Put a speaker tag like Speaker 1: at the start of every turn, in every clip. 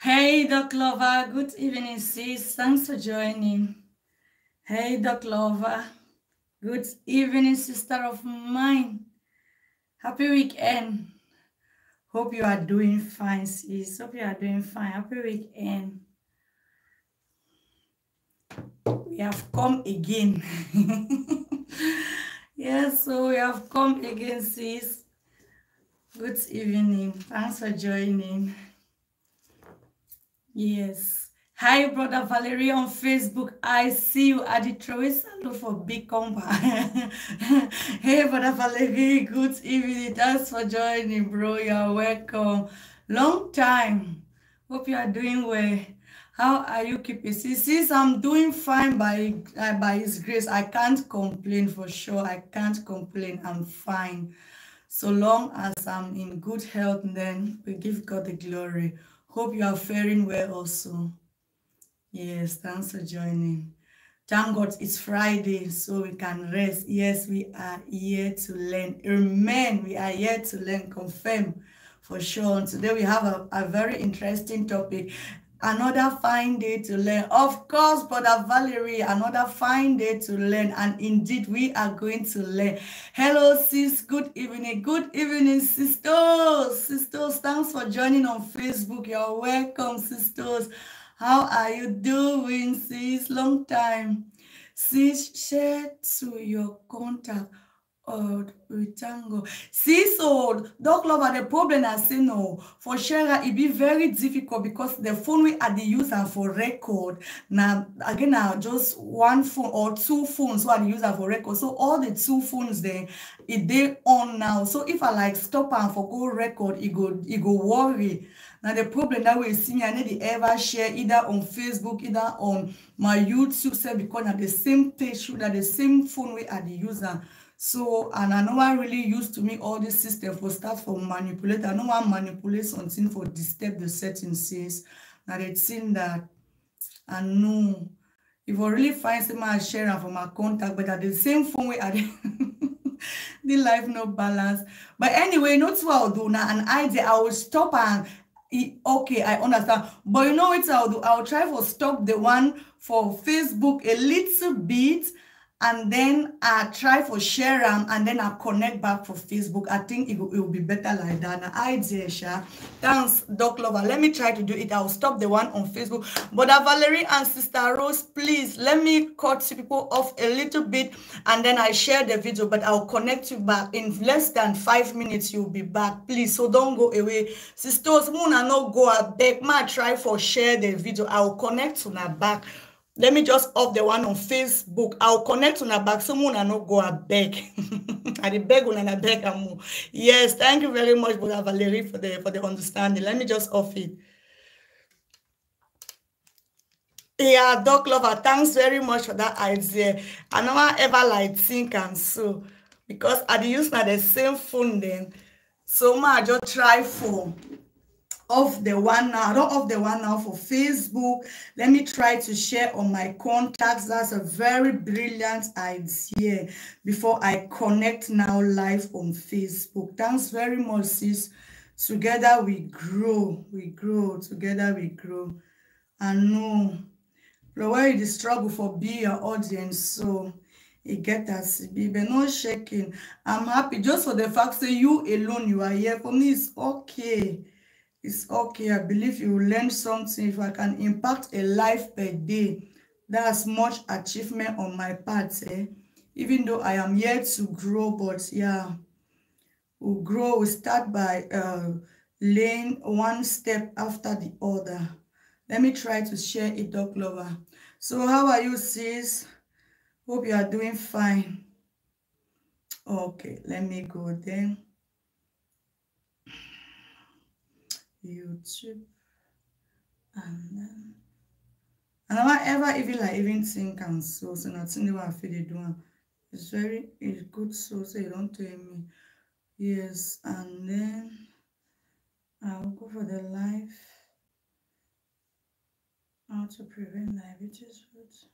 Speaker 1: Hey, Doc Lover. Good evening, sis. Thanks for joining. Hey, Doc Lover. Good evening, sister of mine. Happy weekend. Hope you are doing fine, sis. Hope you are doing fine. Happy weekend. We have come again. yes, so we have come again, sis. Good evening. Thanks for joining. Yes. Hi, brother Valerie on Facebook. I see you at the Trois Salute for Big Compa. hey, brother Valerie. Good evening. Thanks for joining, bro. You're welcome. Long time. Hope you are doing well. How are you keeping? See, since I'm doing fine by uh, by His grace, I can't complain for sure. I can't complain. I'm fine. So long as I'm in good health, then we give God the glory. Hope you are faring well also. Yes, thanks for joining. Thank God it's Friday, so we can rest. Yes, we are here to learn. Amen. We are here to learn. Confirm for sure. And today we have a, a very interesting topic. Another fine day to learn. Of course, Brother Valerie, another fine day to learn. And indeed, we are going to learn. Hello, sis. Good evening. Good evening, sisters. Sisters, thanks for joining on Facebook. You're welcome, sisters. How are you doing, sis? Long time. Sis, share to your contact old rectangle. See, so dog lover, the problem I say no for Shara, it be very difficult because the phone we are the user for record. Now again, now just one phone or two phones who are the user for record. So all the two phones there, it they on now. So if I like stop and for go record, it go it go worry. Now the problem that we see me, I need to ever share either on Facebook, either on my YouTube, because na the same page, that the same phone we are the user. So, and I know I really used to me all this system for start for manipulate. I know I manipulate something for disturb the settings says. Now they think that I know if I really find someone share for my contact, but at the same phone way I the life no balance. But anyway, not what I'll do now. And I I will stop and okay, I understand. But you know what I'll do? I'll try to stop the one for Facebook a little bit and then I try for share them and then I connect back for Facebook. I think it will, it will be better like that. Now, idea, Sha. Thanks, Doc Lover. Let me try to do it. I'll stop the one on Facebook. But Valerie and Sister Rose, please let me cut people off a little bit and then I share the video, but I'll connect you back in less than five minutes. You'll be back, please. So don't go away. Sisters, Muna no go back. Ma try for share the video. I'll connect to my back let me just off the one on facebook. I'll connect on a back someone and not go a beg. I beg on a beg and yes thank you very much brother valerie for the for the understanding. Let me just off it. Yeah doc lover thanks very much for that idea. I never ever like think and so because i use now the same phone then. So ma just try for off the one now, not off the one now for Facebook. Let me try to share on my contacts. That's a very brilliant idea before I connect now live on Facebook. Thanks very much, sis. Together we grow, we grow, together we grow. I know. Where the struggle for be your audience, so it get us be but no shaking. I'm happy just for the fact that you alone you are here. For me, it's okay it's okay. I believe you learn something. If I can impact a life per day, that's much achievement on my part. Eh? Even though I am yet to grow, but yeah, we'll grow. We start by uh, laying one step after the other. Let me try to share it, Doc Lover. So how are you, sis? Hope you are doing fine. Okay, let me go then. YouTube. And then and I ever even like even think and so so nothing the I feel they do it's very it's good so so you don't tell me. Yes and then I'll go for the life. How to prevent diabetes roots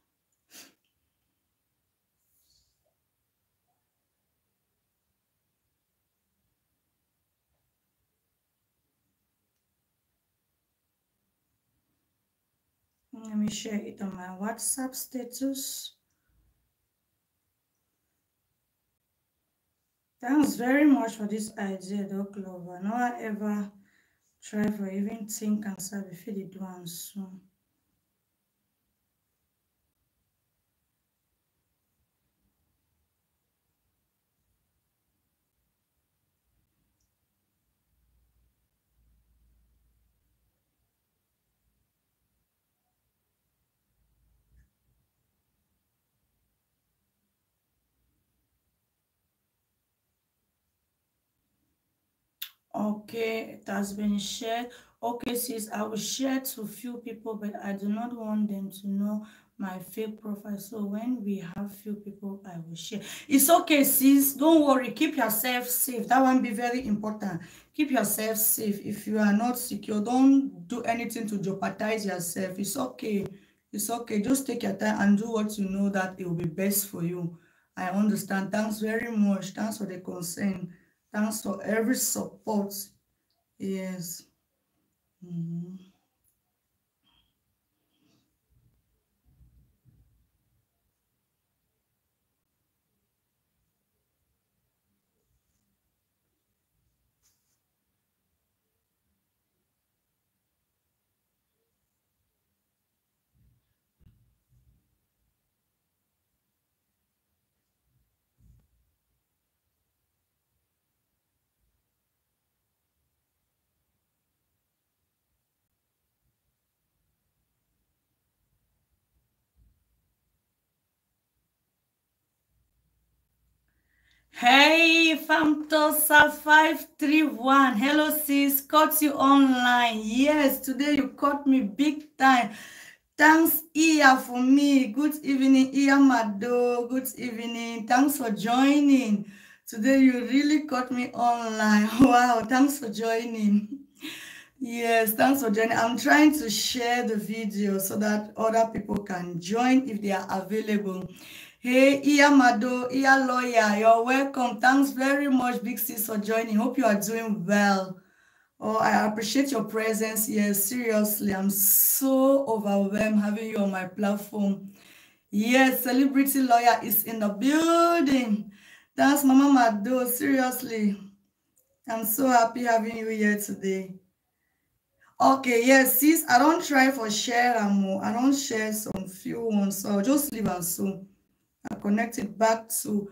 Speaker 1: Let me share it on my WhatsApp status. Thanks very much for this idea, though, Clover. No one ever try for even think and say before they do and soon. Okay, it has been shared. Okay, sis, I will share to few people, but I do not want them to know my fake profile. So when we have few people, I will share. It's okay, sis. Don't worry. Keep yourself safe. That one be very important. Keep yourself safe. If you are not secure, don't do anything to jeopardize yourself. It's okay. It's okay. Just take your time and do what you know that it will be best for you. I understand. Thanks very much. Thanks for the concern. Thanks for every support. Yes. Mm -hmm. Hey, Famtosa531. Hello, sis. Caught you online. Yes, today you caught me big time. Thanks, Iya, for me. Good evening, Iya Mado. Good evening. Thanks for joining. Today you really caught me online. Wow, thanks for joining. Yes, thanks for joining. I'm trying to share the video so that other people can join if they are available. Hey, Iya Mado, Iya Lawyer, you're welcome. Thanks very much, Big Sis, for joining. Hope you are doing well. Oh, I appreciate your presence here. Seriously, I'm so overwhelmed having you on my platform. Yes, Celebrity Lawyer is in the building. Thanks, Mama Mado. Seriously, I'm so happy having you here today. Okay, yes, sis, I don't try for share more. I don't share some few ones, so I'll just leave and so. I connected back to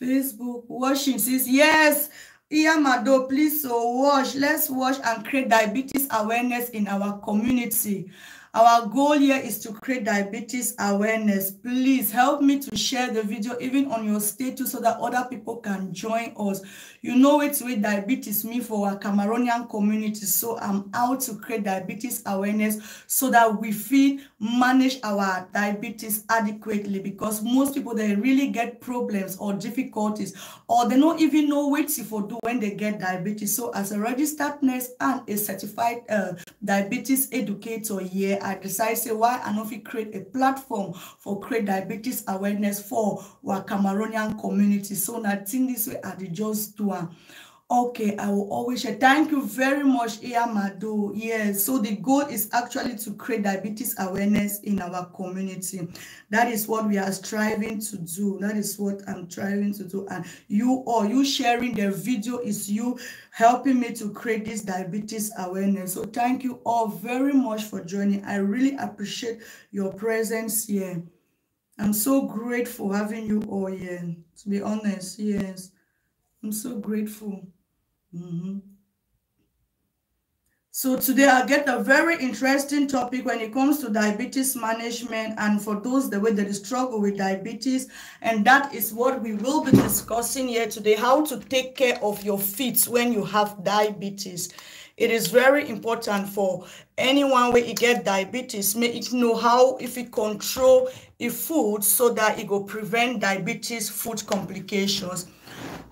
Speaker 1: Facebook. Washing says, yes, Iyamado, please so wash. Let's wash and create diabetes awareness in our community. Our goal here is to create diabetes awareness. Please help me to share the video even on your status so that other people can join us. You know it's with diabetes me for our Cameroonian community. So I'm out to create diabetes awareness so that we feel manage our diabetes adequately because most people they really get problems or difficulties or they don't even know what to do when they get diabetes. So as a registered nurse and a certified uh, diabetes educator here, I decided say why I not create a platform for create diabetes awareness for our Cameroonian community. So nothing this way I just do. Okay, I will always share. Thank you very much, Iyamado. Yes, so the goal is actually to create diabetes awareness in our community. That is what we are striving to do. That is what I'm trying to do. And you or you sharing the video is you helping me to create this diabetes awareness. So thank you all very much for joining. I really appreciate your presence here. I'm so grateful having you all here. To be honest, yes. I'm so grateful. Mm -hmm. So today I get a very interesting topic when it comes to diabetes management and for those the way that struggle with diabetes and that is what we will be discussing here today how to take care of your feet when you have diabetes. It is very important for anyone where you get diabetes make it know how if you control the food so that it will prevent diabetes food complications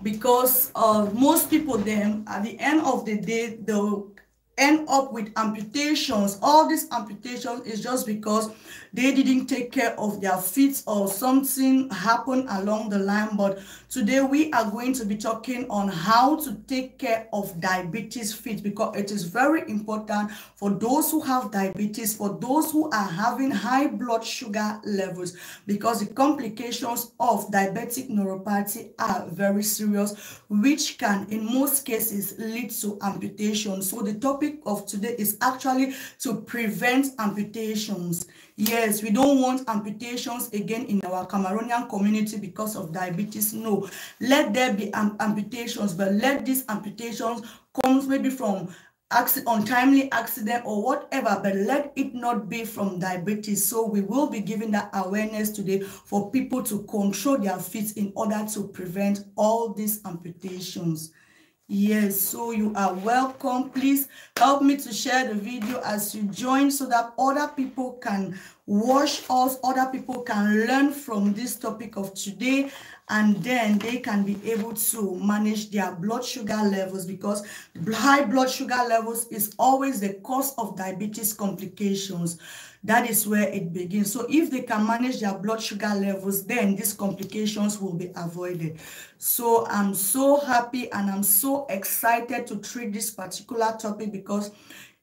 Speaker 1: because uh, most people then at the end of the day they'll end up with amputations. All these amputations is just because they didn't take care of their feet or something happened along the line. But today we are going to be talking on how to take care of diabetes feet because it is very important for those who have diabetes, for those who are having high blood sugar levels, because the complications of diabetic neuropathy are very serious, which can in most cases lead to amputation. So the topic of today is actually to prevent amputations. Yes, we don't want amputations again in our Cameroonian community because of diabetes. No, let there be amputations, but let these amputations come maybe from accident, untimely accident or whatever, but let it not be from diabetes. So we will be giving that awareness today for people to control their feet in order to prevent all these amputations. Yes, so you are welcome. Please help me to share the video as you join so that other people can watch us, other people can learn from this topic of today, and then they can be able to manage their blood sugar levels because high blood sugar levels is always the cause of diabetes complications. That is where it begins. So if they can manage their blood sugar levels, then these complications will be avoided. So I'm so happy and I'm so excited to treat this particular topic because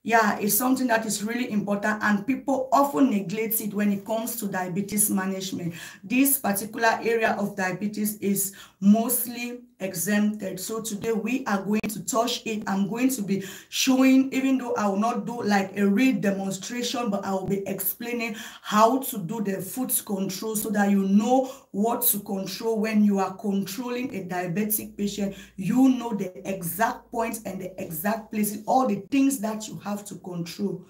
Speaker 1: yeah, it's something that is really important and people often neglect it when it comes to diabetes management. This particular area of diabetes is mostly exempted. So today we are going to touch it. I'm going to be showing, even though I will not do like a real demonstration, but I will be explaining how to do the food control so that you know what to control when you are controlling a diabetic patient. You know the exact points and the exact places, all the things that you have to control.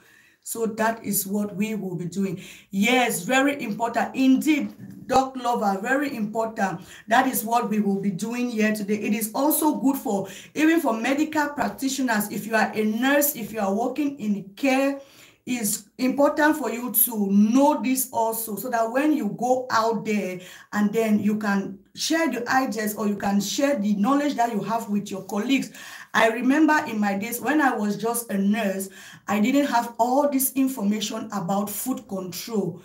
Speaker 1: So that is what we will be doing. Yes, very important. Indeed, Doc Lover, very important. That is what we will be doing here today. It is also good for, even for medical practitioners, if you are a nurse, if you are working in care, is important for you to know this also so that when you go out there and then you can share the ideas or you can share the knowledge that you have with your colleagues I remember in my days when I was just a nurse, I didn't have all this information about food control.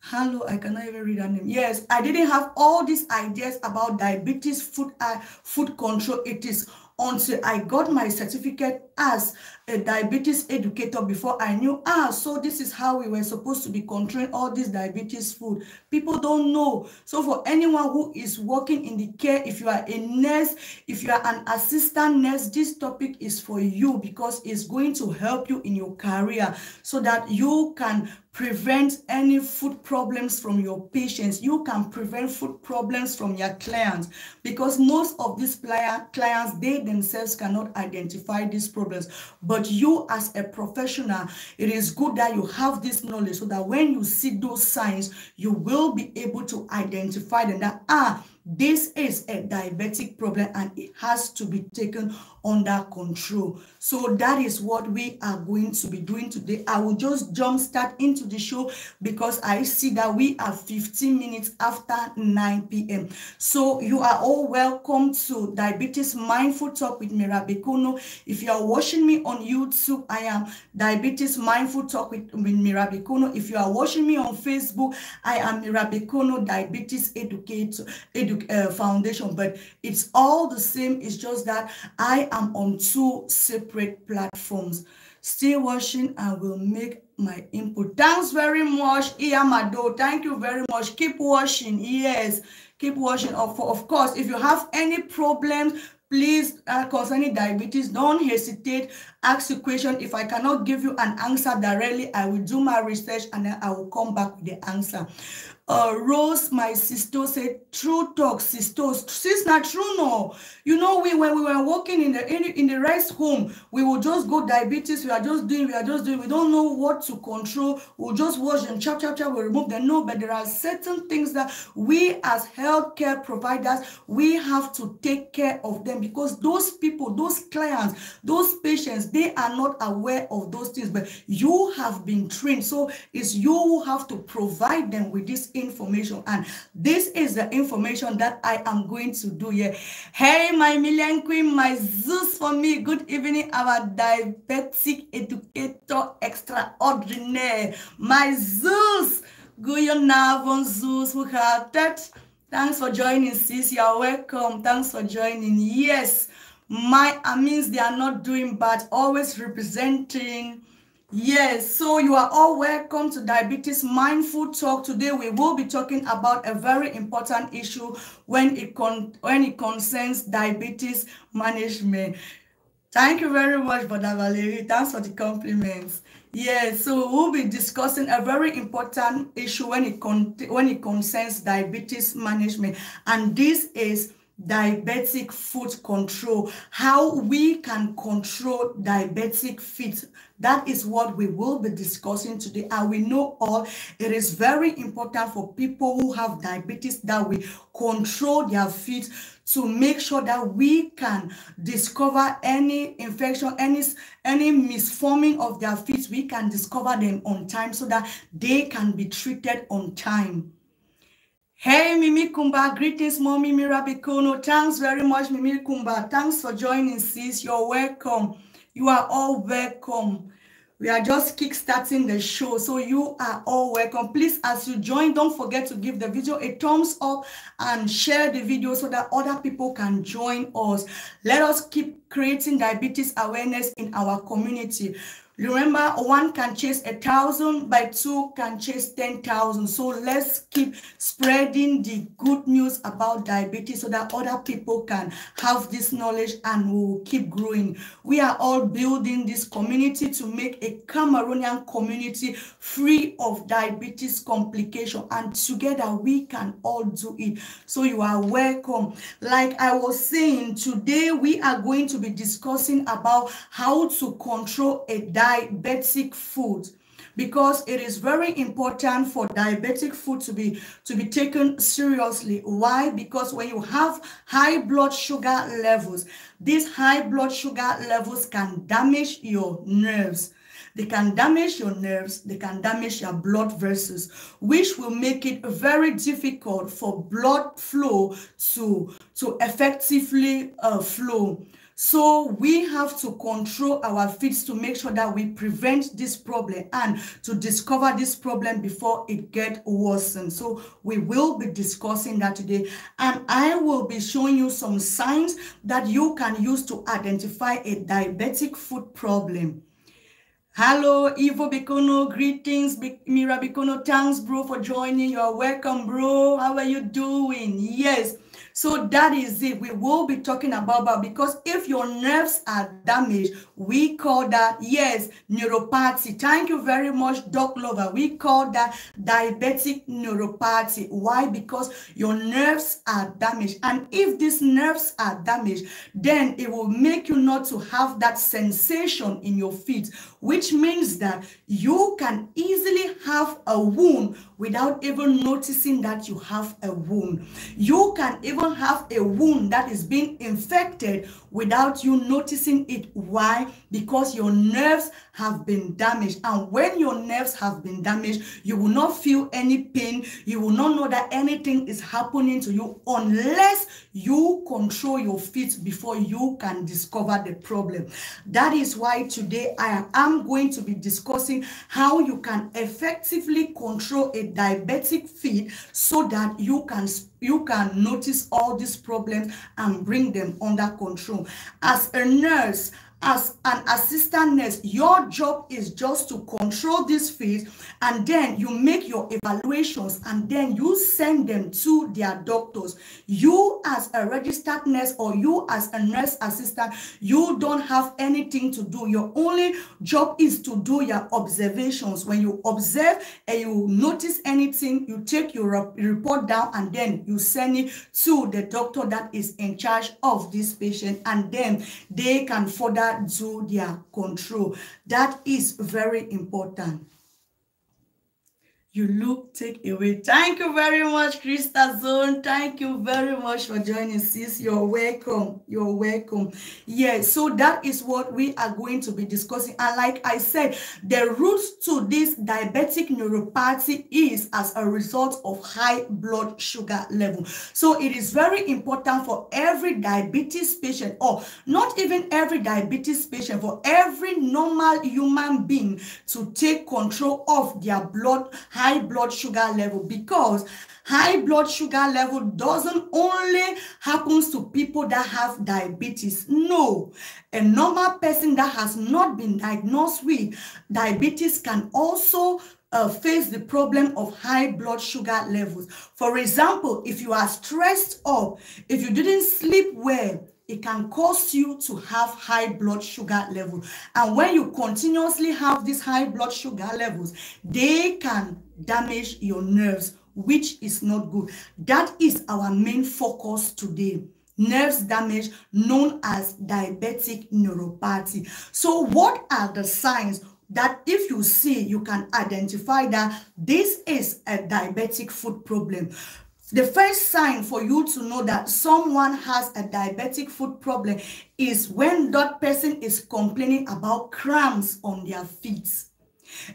Speaker 1: Hello, I cannot even read her name. Yes, I didn't have all these ideas about diabetes, food, uh, food control. It is until I got my certificate as a diabetes educator before I knew, ah, so this is how we were supposed to be controlling all this diabetes food. People don't know. So for anyone who is working in the care, if you are a nurse, if you are an assistant nurse, this topic is for you because it's going to help you in your career so that you can prevent any food problems from your patients. You can prevent food problems from your clients because most of these clients, they themselves cannot identify these problems. But you as a professional, it is good that you have this knowledge so that when you see those signs, you will be able to identify them that, ah, this is a diabetic problem and it has to be taken under control. So that is what we are going to be doing today. I will just jump start into the show because I see that we are 15 minutes after 9 p.m. So you are all welcome to Diabetes Mindful Talk with Mirabe Kuno. If you are watching me on YouTube, I am Diabetes Mindful Talk with, with Mirabe. If you are watching me on Facebook, I am Mirabe Kuno Diabetes Educator Edu uh, Foundation. But it's all the same. It's just that I am on two separate platforms. Still watching I will make my input. Thanks very much, Iyamado. Thank you very much. Keep watching. Yes, keep watching. Of, of course, if you have any problems, please uh, concerning diabetes don't hesitate ask the question if i cannot give you an answer directly i will do my research and then i will come back with the answer uh, Rose, my sister, said, "True talk, sisters. Sis, not true, no. You know, we when we were working in the in, in the rest home, we will just go diabetes. We are just doing. We are just doing. We don't know what to control. We'll just wash them, chop, chop, chop. We remove them. No, but there are certain things that we as healthcare providers we have to take care of them because those people, those clients, those patients, they are not aware of those things. But you have been trained, so it's you who have to provide them with this information. And this is the information that I am going to do here. Hey, my million queen, my Zeus for me. Good evening, our diabetic educator extraordinaire. My Zeus. Good Navon Zeus, who have that. Thanks for joining, sis. You're welcome. Thanks for joining. Yes, my I means they are not doing bad, always representing Yes, so you are all welcome to Diabetes Mindful Talk. Today we will be talking about a very important issue when it con when it concerns diabetes management. Thank you very much, Brother Valerie. Thanks for the compliments. Yes, so we'll be discussing a very important issue when it con when it concerns diabetes management, and this is diabetic foot control, how we can control diabetic feet. That is what we will be discussing today. And we know all it is very important for people who have diabetes that we control their feet to make sure that we can discover any infection, any, any misforming of their feet. We can discover them on time so that they can be treated on time. Hey, Mimi Kumba, greetings, Mommy Mirabikono. Thanks very much, Mimi Kumba. Thanks for joining, sis. You're welcome. You are all welcome. We are just kickstarting the show, so you are all welcome. Please, as you join, don't forget to give the video a thumbs up and share the video so that other people can join us. Let us keep creating diabetes awareness in our community. Remember, one can chase a thousand, by two can chase 10,000. So let's keep spreading the good news about diabetes so that other people can have this knowledge and we'll keep growing. We are all building this community to make a Cameroonian community free of diabetes complication. And together we can all do it. So you are welcome. Like I was saying, today we are going to be discussing about how to control a diabetes diabetic food because it is very important for diabetic food to be to be taken seriously. Why? Because when you have high blood sugar levels these high blood sugar levels can damage your nerves. They can damage your nerves they can damage your blood vessels which will make it very difficult for blood flow to to effectively uh, flow so we have to control our feet to make sure that we prevent this problem and to discover this problem before it get worsened. So we will be discussing that today. And I will be showing you some signs that you can use to identify a diabetic foot problem. Hello, Ivo Bikono. Greetings, Mira Bikono. Thanks, bro, for joining. You are welcome, bro. How are you doing? Yes. So that is it. We will be talking about that because if your nerves are damaged, we call that, yes, neuropathy. Thank you very much, Doc Lover. We call that diabetic neuropathy. Why? Because your nerves are damaged. And if these nerves are damaged, then it will make you not to have that sensation in your feet, which means that you can easily have a wound without even noticing that you have a wound. You can even have a wound that is being infected without you noticing it. Why? Because your nerves have been damaged. And when your nerves have been damaged, you will not feel any pain. You will not know that anything is happening to you unless you control your feet before you can discover the problem. That is why today I am going to be discussing how you can effectively control a diabetic feet so that you can you can notice all these problems and bring them under control. As a nurse, as an assistant nurse, your job is just to control this fees and then you make your evaluations and then you send them to their doctors. You as a registered nurse or you as a nurse assistant, you don't have anything to do. Your only job is to do your observations. When you observe and you notice anything, you take your report down and then you send it to the doctor that is in charge of this patient and then they can further to their control. That is very important. You look take away. Thank you very much, Krista Zone. Thank you very much for joining, sis. You're welcome. You're welcome. Yes, yeah, so that is what we are going to be discussing. And like I said, the root to this diabetic neuropathy is as a result of high blood sugar level. So it is very important for every diabetes patient, or not even every diabetes patient, for every normal human being to take control of their blood high high blood sugar level because high blood sugar level doesn't only happens to people that have diabetes. No, a normal person that has not been diagnosed with diabetes can also uh, face the problem of high blood sugar levels. For example, if you are stressed up, if you didn't sleep well, it can cause you to have high blood sugar level. And when you continuously have these high blood sugar levels, they can damage your nerves, which is not good. That is our main focus today. Nerves damage known as diabetic neuropathy. So what are the signs that if you see, you can identify that this is a diabetic foot problem. The first sign for you to know that someone has a diabetic foot problem is when that person is complaining about cramps on their feet.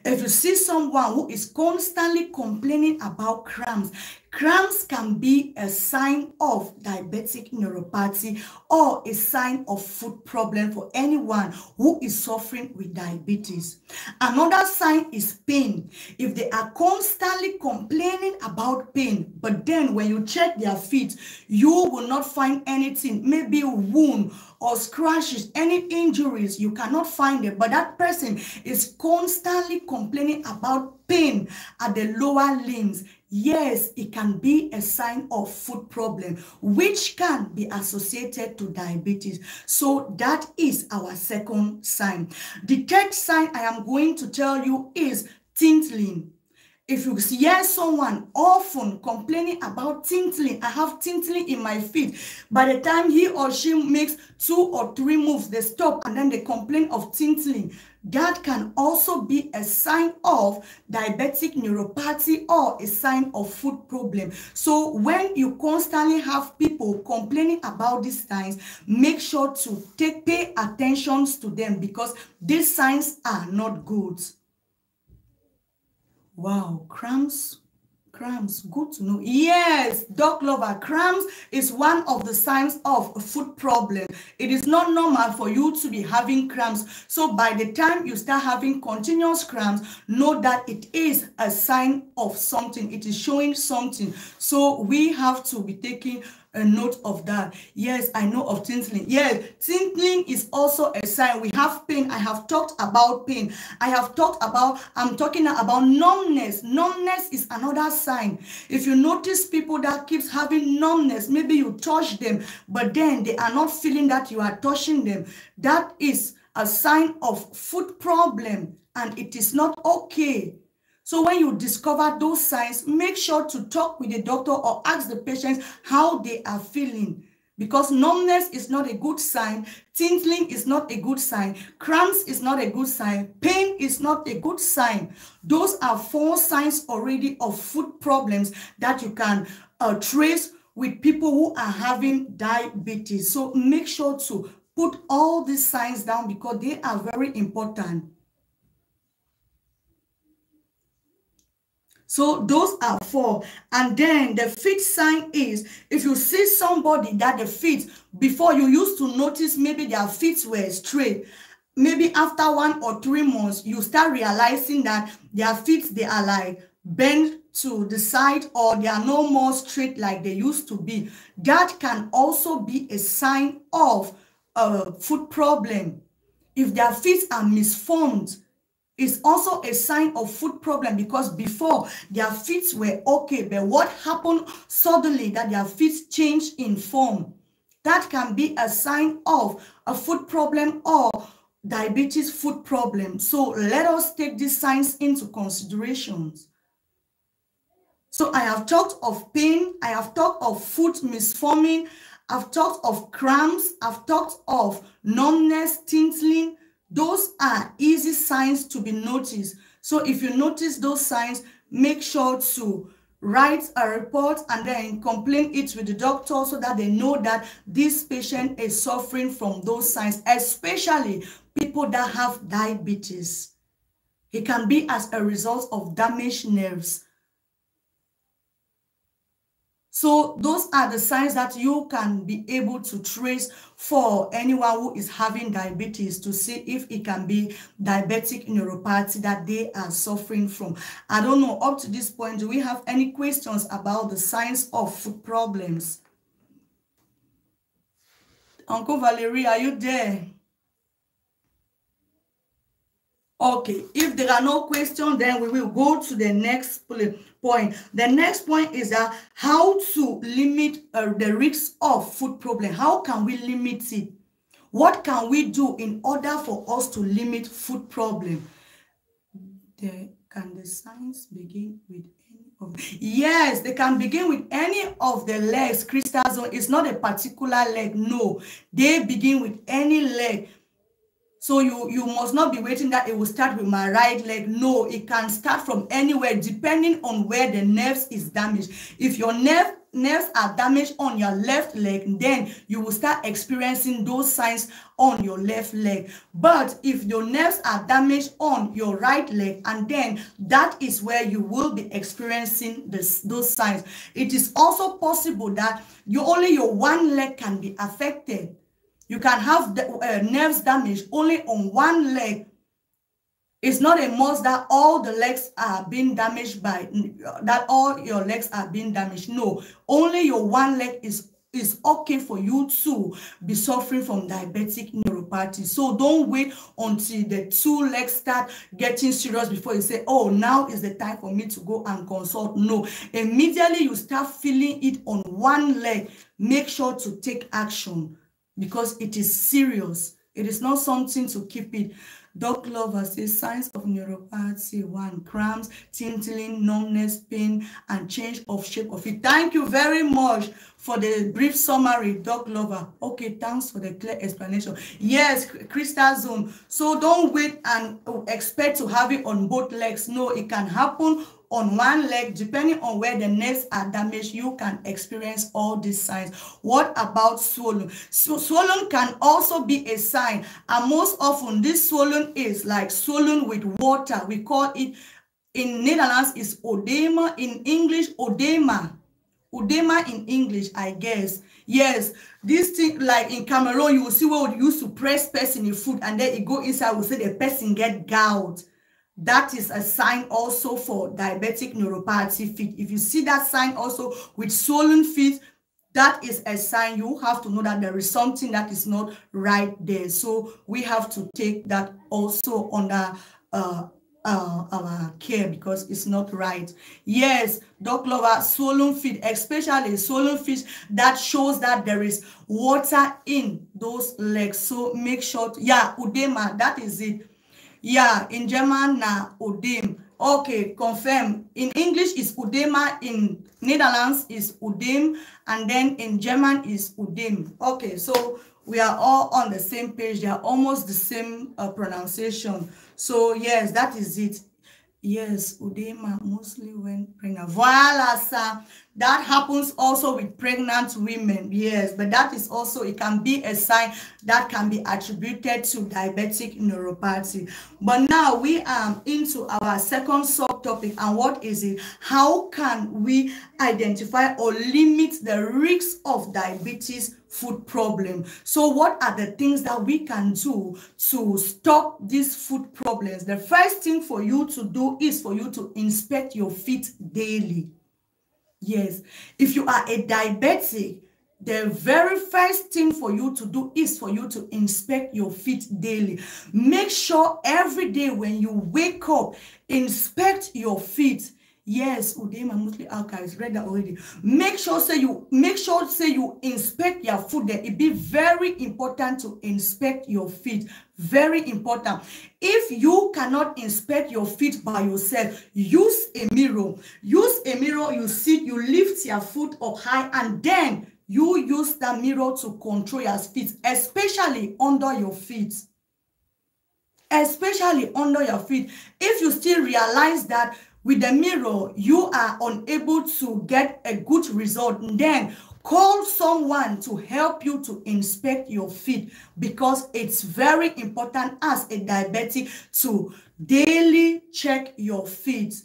Speaker 1: If you see someone who is constantly complaining about cramps, cramps can be a sign of diabetic neuropathy or a sign of foot problem for anyone who is suffering with diabetes. Another sign is pain. If they are constantly complaining about pain, but then when you check their feet, you will not find anything, maybe a wound or scratches, any injuries, you cannot find it. But that person is constantly complaining about pain at the lower limbs. Yes, it can be a sign of foot problem, which can be associated to diabetes. So that is our second sign. The third sign I am going to tell you is tingling if you hear someone often complaining about tingling, I have tingling in my feet. By the time he or she makes two or three moves, they stop and then they complain of tingling. That can also be a sign of diabetic neuropathy or a sign of foot problem. So when you constantly have people complaining about these signs, make sure to take pay attention to them because these signs are not good. Wow, cramps, cramps, good to know. Yes, Doc Lover, cramps is one of the signs of a foot problem. It is not normal for you to be having cramps. So by the time you start having continuous cramps, know that it is a sign of something. It is showing something. So we have to be taking a note of that. Yes, I know of tingling. Yes, tingling is also a sign. We have pain. I have talked about pain. I have talked about, I'm talking about numbness. Numbness is another sign. If you notice people that keeps having numbness, maybe you touch them, but then they are not feeling that you are touching them. That is a sign of foot problem and it is not okay. So when you discover those signs, make sure to talk with the doctor or ask the patient how they are feeling. Because numbness is not a good sign, tingling is not a good sign, cramps is not a good sign, pain is not a good sign. Those are four signs already of foot problems that you can uh, trace with people who are having diabetes. So make sure to put all these signs down because they are very important. So those are four. And then the fifth sign is if you see somebody that the feet, before you used to notice maybe their feet were straight. Maybe after one or three months, you start realizing that their feet, they are like bent to the side or they are no more straight like they used to be. That can also be a sign of a foot problem. If their feet are misformed, is also a sign of foot problem because before their feet were okay but what happened suddenly that their feet changed in form? That can be a sign of a foot problem or diabetes foot problem. So let us take these signs into considerations. So i have talked of pain i have talked of foot misforming i've talked of cramps i've talked of numbness tingling those are easy signs to be noticed. So if you notice those signs, make sure to write a report and then complain it with the doctor so that they know that this patient is suffering from those signs, especially people that have diabetes. It can be as a result of damaged nerves. So those are the signs that you can be able to trace for anyone who is having diabetes to see if it can be diabetic neuropathy that they are suffering from. I don't know, up to this point, do we have any questions about the signs of food problems? Uncle Valerie, are you there? Okay, if there are no questions, then we will go to the next point. The next point is that how to limit uh, the risk of food problem. How can we limit it? What can we do in order for us to limit food problem? The, can the signs begin with any of Yes, they can begin with any of the legs. Crystal zone is not a particular leg. No, they begin with any leg so you, you must not be waiting that it will start with my right leg. No, it can start from anywhere depending on where the nerves is damaged. If your nerve nerves are damaged on your left leg, then you will start experiencing those signs on your left leg. But if your nerves are damaged on your right leg, and then that is where you will be experiencing this, those signs. It is also possible that you only your one leg can be affected you can have the, uh, nerves damage only on one leg. It's not a must that all the legs are being damaged by, that all your legs are being damaged. No, only your one leg is is okay for you to be suffering from diabetic neuropathy. So don't wait until the two legs start getting serious before you say, oh, now is the time for me to go and consult. No, immediately you start feeling it on one leg, make sure to take action because it is serious. It is not something to keep it. Doc Lover says signs of neuropathy one cramps, tingling, numbness, pain, and change of shape of it. Thank you very much for the brief summary, Doc Lover. Okay, thanks for the clear explanation. Yes, crystal zone. So don't wait and expect to have it on both legs. No, it can happen on one leg, depending on where the nerves are damaged, you can experience all these signs. What about swollen? So swollen can also be a sign, and most often this swollen is like swollen with water. We call it in Netherlands is odema, in English odema. Odema in English, I guess. Yes, this thing like in Cameroon, you will see where you used to press person in food and then it go inside, we say the person get gout that is a sign also for diabetic neuropathy feet. If you see that sign also with swollen feet, that is a sign you have to know that there is something that is not right there. So we have to take that also under uh, uh, our care because it's not right. Yes, Doc Lover, swollen feet, especially swollen feet, that shows that there is water in those legs. So make sure, to, yeah, udema, that is it. Yeah, in German, na Udem. Okay, confirm. In English is Udema, in Netherlands is Udem, and then in German is Udem. Okay, so we are all on the same page. They are almost the same uh, pronunciation. So yes, that is it. Yes, Udema mostly when pregnant. Voila, sir. That happens also with pregnant women. Yes, but that is also, it can be a sign that can be attributed to diabetic neuropathy. But now we are into our second subtopic. And what is it? How can we identify or limit the risks of diabetes food problem. So what are the things that we can do to stop these food problems? The first thing for you to do is for you to inspect your feet daily. Yes, if you are a diabetic, the very first thing for you to do is for you to inspect your feet daily. Make sure every day when you wake up, inspect your feet. Yes, Udema mostly archives read that already. Make sure say you make sure say you inspect your foot there. It be very important to inspect your feet. Very important. If you cannot inspect your feet by yourself, use a mirror. Use a mirror, you sit, you lift your foot up high, and then you use that mirror to control your feet, especially under your feet especially under your feet if you still realize that with the mirror you are unable to get a good result. Then call someone to help you to inspect your feet because it's very important as a diabetic to daily check your feet.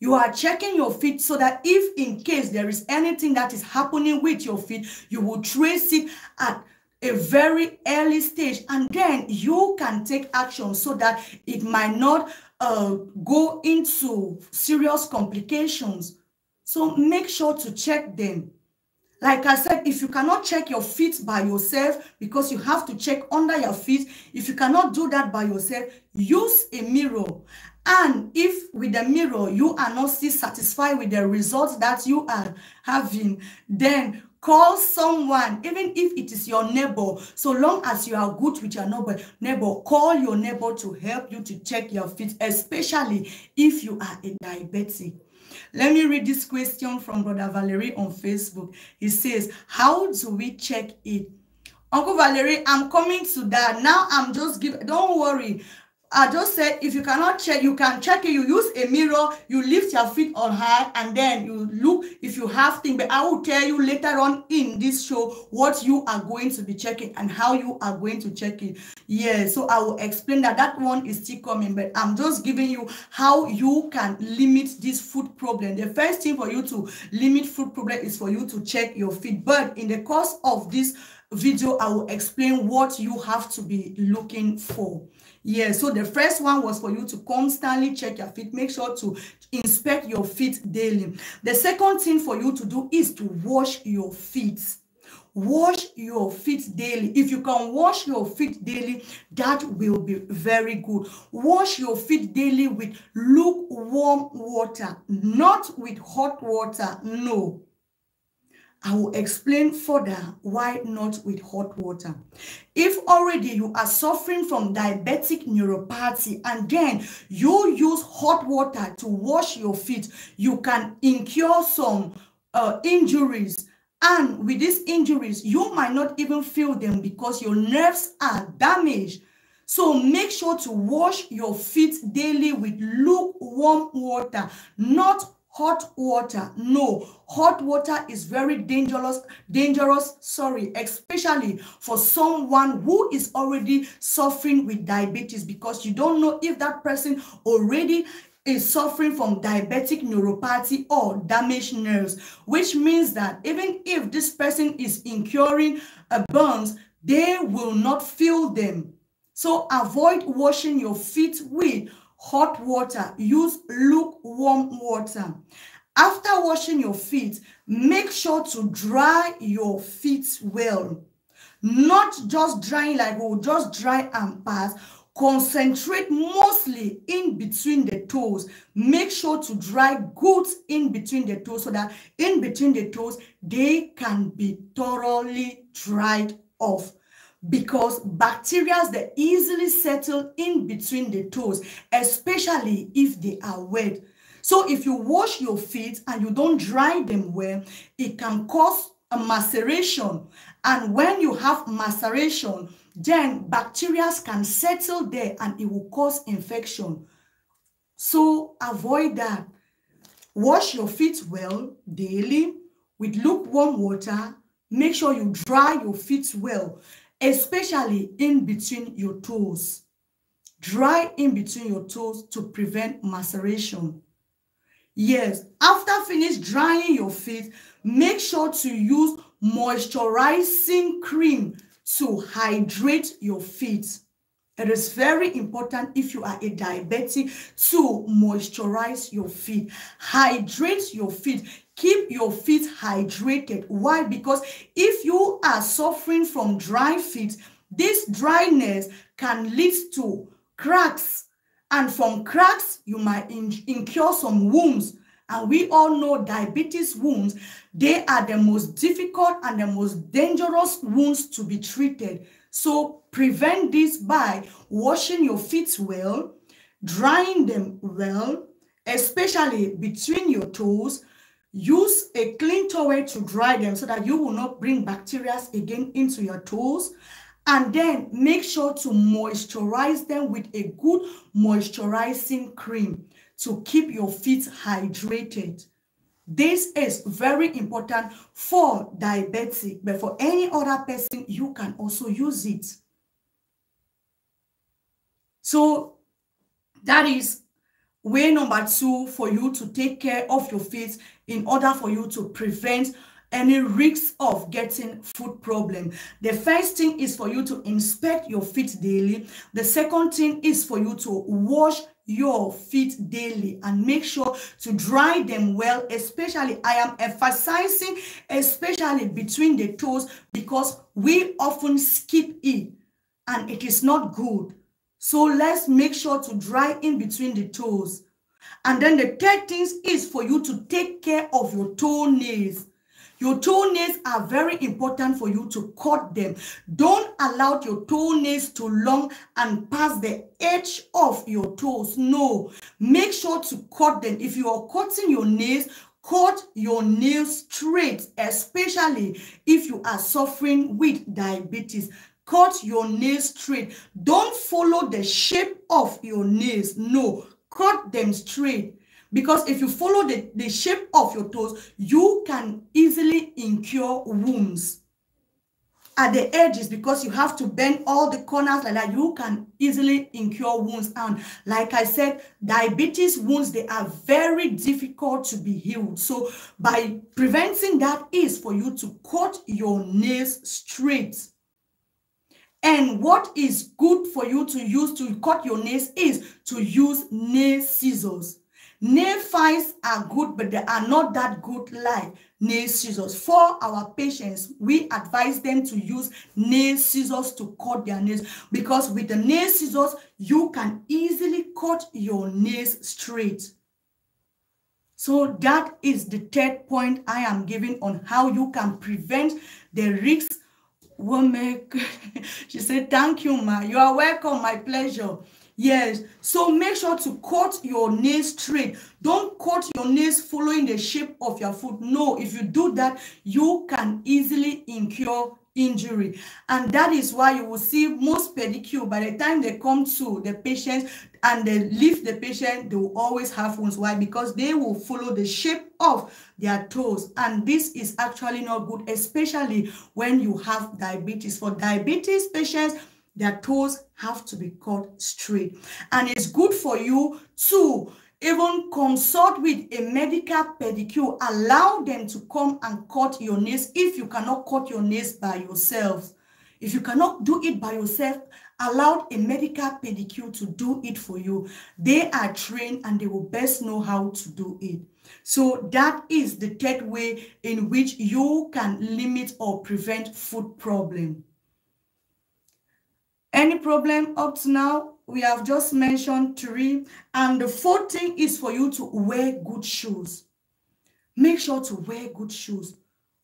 Speaker 1: You are checking your feet so that if in case there is anything that is happening with your feet you will trace it at a very early stage. And then you can take action so that it might not uh, go into serious complications so make sure to check them like I said, if you cannot check your feet by yourself because you have to check under your feet, if you cannot do that by yourself, use a mirror. And if with the mirror you are not still satisfied with the results that you are having, then call someone, even if it is your neighbor. So long as you are good with your neighbor, neighbor, call your neighbor to help you to check your feet, especially if you are a diabetic. Let me read this question from Brother Valerie on Facebook. He says, How do we check it? Uncle Valerie, I'm coming to that. Now I'm just giving, don't worry. I just said if you cannot check, you can check it. You use a mirror, you lift your feet on high, and then you look if you have things. But I will tell you later on in this show what you are going to be checking and how you are going to check it. Yeah, so I will explain that. That one is still coming, but I'm just giving you how you can limit this food problem. The first thing for you to limit food problem is for you to check your feet. But in the course of this video, I will explain what you have to be looking for. Yeah, so the first one was for you to constantly check your feet. Make sure to inspect your feet daily. The second thing for you to do is to wash your feet. Wash your feet daily. If you can wash your feet daily, that will be very good. Wash your feet daily with lukewarm water, not with hot water. No. I will explain further why not with hot water. If already you are suffering from diabetic neuropathy and then you use hot water to wash your feet, you can incur some uh, injuries. And with these injuries, you might not even feel them because your nerves are damaged. So make sure to wash your feet daily with lukewarm water, not hot water. No hot water is very dangerous dangerous sorry especially for someone who is already suffering with diabetes because you don't know if that person already is suffering from diabetic neuropathy or damaged nerves which means that even if this person is incurring a burns they will not feel them. So avoid washing your feet with hot water, use lukewarm water. After washing your feet, make sure to dry your feet well. Not just drying like oh, just dry and pass. Concentrate mostly in between the toes. Make sure to dry good in between the toes so that in between the toes, they can be thoroughly dried off because bacteria they easily settle in between the toes, especially if they are wet. So if you wash your feet and you don't dry them well, it can cause a maceration. And when you have maceration, then bacteria can settle there and it will cause infection. So avoid that. Wash your feet well daily with lukewarm water. Make sure you dry your feet well especially in between your toes. Dry in between your toes to prevent maceration. Yes, after finish drying your feet, make sure to use moisturizing cream to hydrate your feet. It is very important if you are a diabetic to moisturize your feet. Hydrate your feet. Keep your feet hydrated. Why? Because if you are suffering from dry feet, this dryness can lead to cracks. And from cracks, you might incur some wounds. And we all know diabetes wounds, they are the most difficult and the most dangerous wounds to be treated. So prevent this by washing your feet well, drying them well, especially between your toes, Use a clean towel to dry them so that you will not bring bacteria again into your toes. And then make sure to moisturize them with a good moisturizing cream to keep your feet hydrated. This is very important for diabetic, but for any other person, you can also use it. So that is way number two for you to take care of your feet in order for you to prevent any risks of getting foot problem. The first thing is for you to inspect your feet daily. The second thing is for you to wash your feet daily and make sure to dry them well especially i am emphasizing especially between the toes because we often skip it and it is not good so let's make sure to dry in between the toes and then the third thing is for you to take care of your toenails your toenails are very important for you to cut them. Don't allow your toenails to long and pass the edge of your toes. No, make sure to cut them. If you are cutting your nails, cut your nails straight, especially if you are suffering with diabetes. Cut your nails straight. Don't follow the shape of your nails. No, cut them straight. Because if you follow the, the shape of your toes, you can easily incur wounds. At the edges because you have to bend all the corners like that you can easily incur wounds. And like i said diabetes wounds they are very difficult to be healed. So by preventing that is for you to cut your nails straight and what is good for you to use to cut your nails is to use nail scissors Nail files are good, but they are not that good like nail scissors. For our patients, we advise them to use nail scissors to cut their nails because with the nail scissors, you can easily cut your nails straight. So that is the third point I am giving on how you can prevent the risks woman. she said, thank you, ma. You are welcome. My pleasure. Yes. So make sure to cut your nails straight. Don't cut your nails following the shape of your foot. No, if you do that, you can easily incur injury. And that is why you will see most pedicure, by the time they come to the patient and they lift the patient, they will always have wounds. Why? Because they will follow the shape of their toes. And this is actually not good, especially when you have diabetes. For diabetes patients, their toes have to be cut straight. And it's good for you to even consult with a medical pedicure. Allow them to come and cut your nails if you cannot cut your nails by yourself. If you cannot do it by yourself, allow a medical pedicure to do it for you. They are trained and they will best know how to do it. So that is the third way in which you can limit or prevent foot problem. Any problem up to now? We have just mentioned three. And the fourth thing is for you to wear good shoes. Make sure to wear good shoes.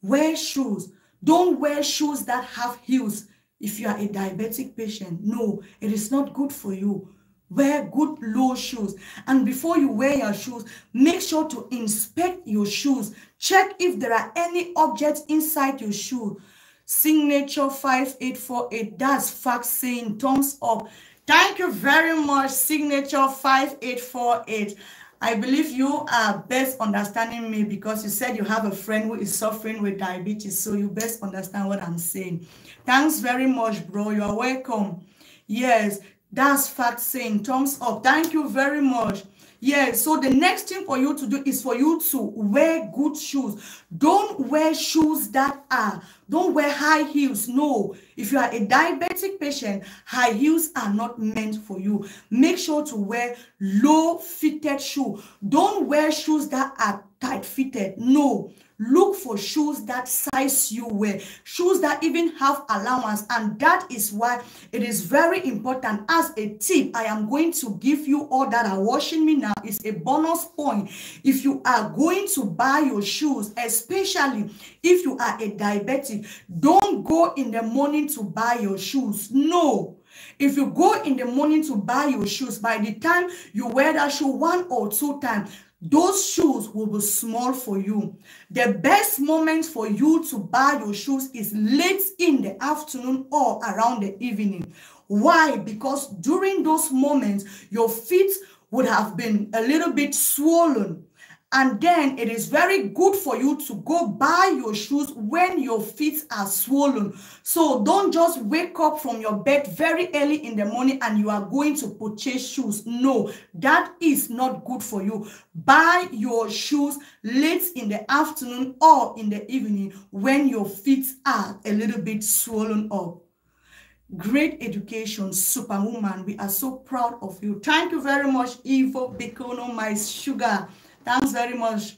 Speaker 1: Wear shoes. Don't wear shoes that have heels if you are a diabetic patient. No, it is not good for you. Wear good low shoes. And before you wear your shoes, make sure to inspect your shoes. Check if there are any objects inside your shoe signature 5848 that's fax saying thumbs up thank you very much signature 5848 i believe you are best understanding me because you said you have a friend who is suffering with diabetes so you best understand what i'm saying. Thanks very much bro. You are welcome. Yes that's fact saying. Thumbs up. Thank you very much Yes, so the next thing for you to do is for you to wear good shoes. Don't wear shoes that are, don't wear high heels. No, if you are a diabetic patient, high heels are not meant for you. Make sure to wear low fitted shoe. Don't wear shoes that are tight fitted. No, Look for shoes that size you wear, shoes that even have allowance. And that is why it is very important. As a tip, I am going to give you all that are watching me now is a bonus point. If you are going to buy your shoes, especially if you are a diabetic, don't go in the morning to buy your shoes. No. If you go in the morning to buy your shoes, by the time you wear that shoe one or two times, those shoes will be small for you. The best moment for you to buy your shoes is late in the afternoon or around the evening. Why? Because during those moments, your feet would have been a little bit swollen and then it is very good for you to go buy your shoes when your feet are swollen. So don't just wake up from your bed very early in the morning and you are going to purchase shoes. No, that is not good for you. Buy your shoes late in the afternoon or in the evening when your feet are a little bit swollen up. Great education, superwoman. We are so proud of you. Thank you very much, Evo Bikono, my sugar. Thanks very much.